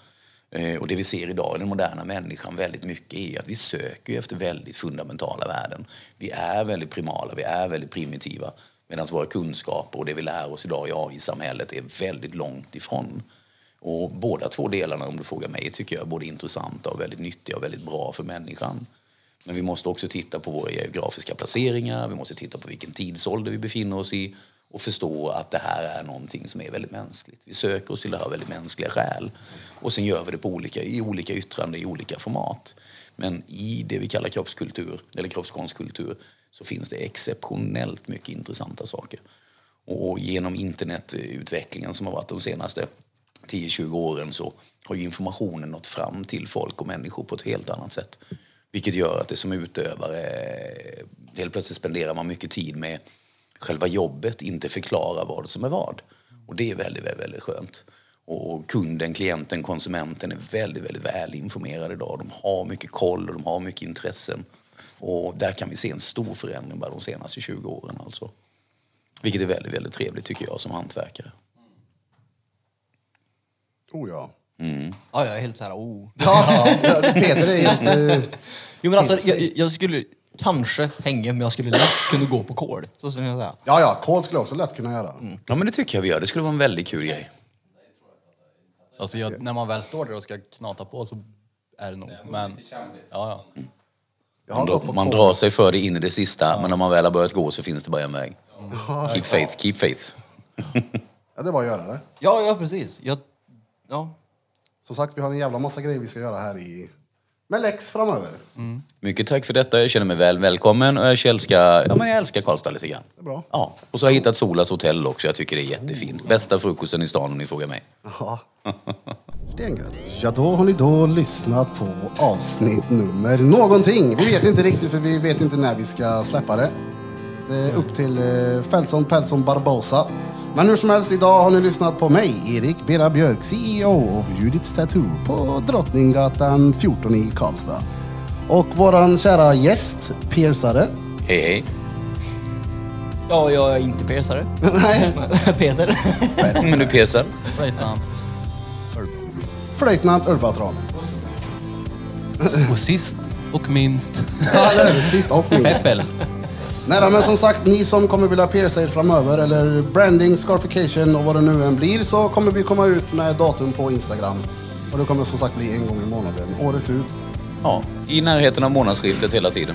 Eh, och det vi ser idag i den moderna människan väldigt mycket är att vi söker efter väldigt fundamentala värden. Vi är väldigt primala, vi är väldigt primitiva. Medan våra kunskaper och det vi lär oss idag i AI-samhället är väldigt långt ifrån. Och båda två delarna, om du frågar mig, tycker jag är både intressanta och väldigt nyttiga och väldigt bra för människan. Men vi måste också titta på våra geografiska placeringar, vi måste titta på vilken tidsålder vi befinner oss i och förstå att det här är någonting som är väldigt mänskligt. Vi söker oss till det här väldigt mänskliga skäl. Och sen gör vi det på olika, i olika yttranden, i olika format. Men i det vi kallar kroppskultur, eller kroppskonstkultur, så finns det exceptionellt mycket intressanta saker. Och genom internetutvecklingen som har varit de senaste 10-20 åren så har ju informationen nått fram till folk och människor på ett helt annat sätt. Vilket gör att det som utövare, helt plötsligt spenderar man mycket tid med själva jobbet, inte förklara vad som är vad. Och det är väldigt, väldigt, väldigt skönt. Och kunden, klienten, konsumenten är väldigt, väldigt välinformerad idag. De har mycket koll och de har mycket intressen. Och där kan vi se en stor förändring bara de senaste 20 åren alltså. Vilket är väldigt, väldigt trevligt tycker jag som hantverkare. Oh ja. Ja, jag är helt såhär, oh. ja. Peter är helt... Jo men alltså, jag, jag skulle kanske hänga, men jag skulle lätt kunna gå på kol. Så skulle jag säga. Ja, ja, kod skulle jag också lätt kunna göra. Ja men det tycker jag vi gör. Det skulle vara en väldigt kul grej. Alltså jag, när man väl står där och ska knata på så är det nog. Men, ja, ja. Jag har Man, gått drar, man drar sig för det in i det sista, men när man väl har börjat gå så finns det bara en väg. Keep faith, keep faith. Ja, det är bara att göra det. Ja, ja precis. Jag, ja. Som sagt, vi har en jävla massa grejer vi ska göra här i... Med Lex framöver. Mycket tack för detta. Jag känner mig väl välkommen och jag älskar, ja, men jag älskar Karlstad lite grann. Det är bra. Ja. Och så har jag hittat Solas hotell också. Jag tycker det är jättefint. Bästa frukosten i stan om ni frågar mig. Ja. Stengött. Ja, då har ni då lyssnat på avsnitt nummer någonting. Vi vet inte riktigt, för vi vet inte när vi ska släppa det. Det är upp till eh, Feltson Peltson Barbosa. Men hur som helst, idag har ni lyssnat på mig, Erik Bera Björk, CEO av Judiths Tattoo på Drottninggatan 14 i Karlstad. Och våran kära gäst, piercare. Hej hej. ja, jag är inte piercare. Nej, Peter. Men du pesar. Flöjtnant. flöjtnant Ulfatron. Och sist och minst, Ja? Sist och minst. Peppel. Nej då, men som sagt, ni som kommer vilja pierca er framöver eller branding, scarification och vad det nu än blir så kommer vi komma ut med datum på Instagram. Och det kommer som sagt bli en gång i månaden, året ut. Ja, i närheten av månadsskiftet hela tiden.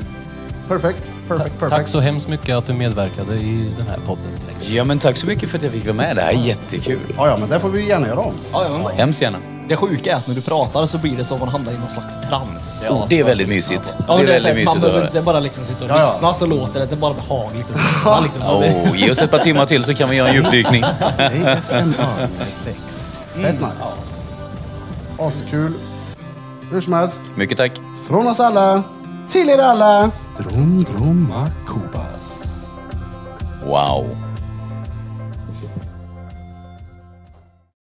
Perfekt, perfekt, Tack perfekt. så hemskt mycket att du medverkade i den här podden. Ja, men tack så mycket för att jag fick vara med. Det här är jättekul. Ja, ja, men det får vi gärna göra om. Ja, ja, men, Hemskt gärna. Det sjuka är att när du pratar så blir det som att man hamnar i någon slags trans. Ja, det är väldigt mysigt. Ja, det är det, är så väldigt här, man mysigt att behöver höra. inte bara liksom sitta och Ja, ja. lyssna så låter det, det är bara behagligt att lyssna. Liksom. Oh, ge oss ett par timmar till så kan vi göra en djupdykning. Lex. Fett nice. Askul. Hur som helst, Mycket tack. från oss alla, till er alla. Drom, droma, kubas. Wow.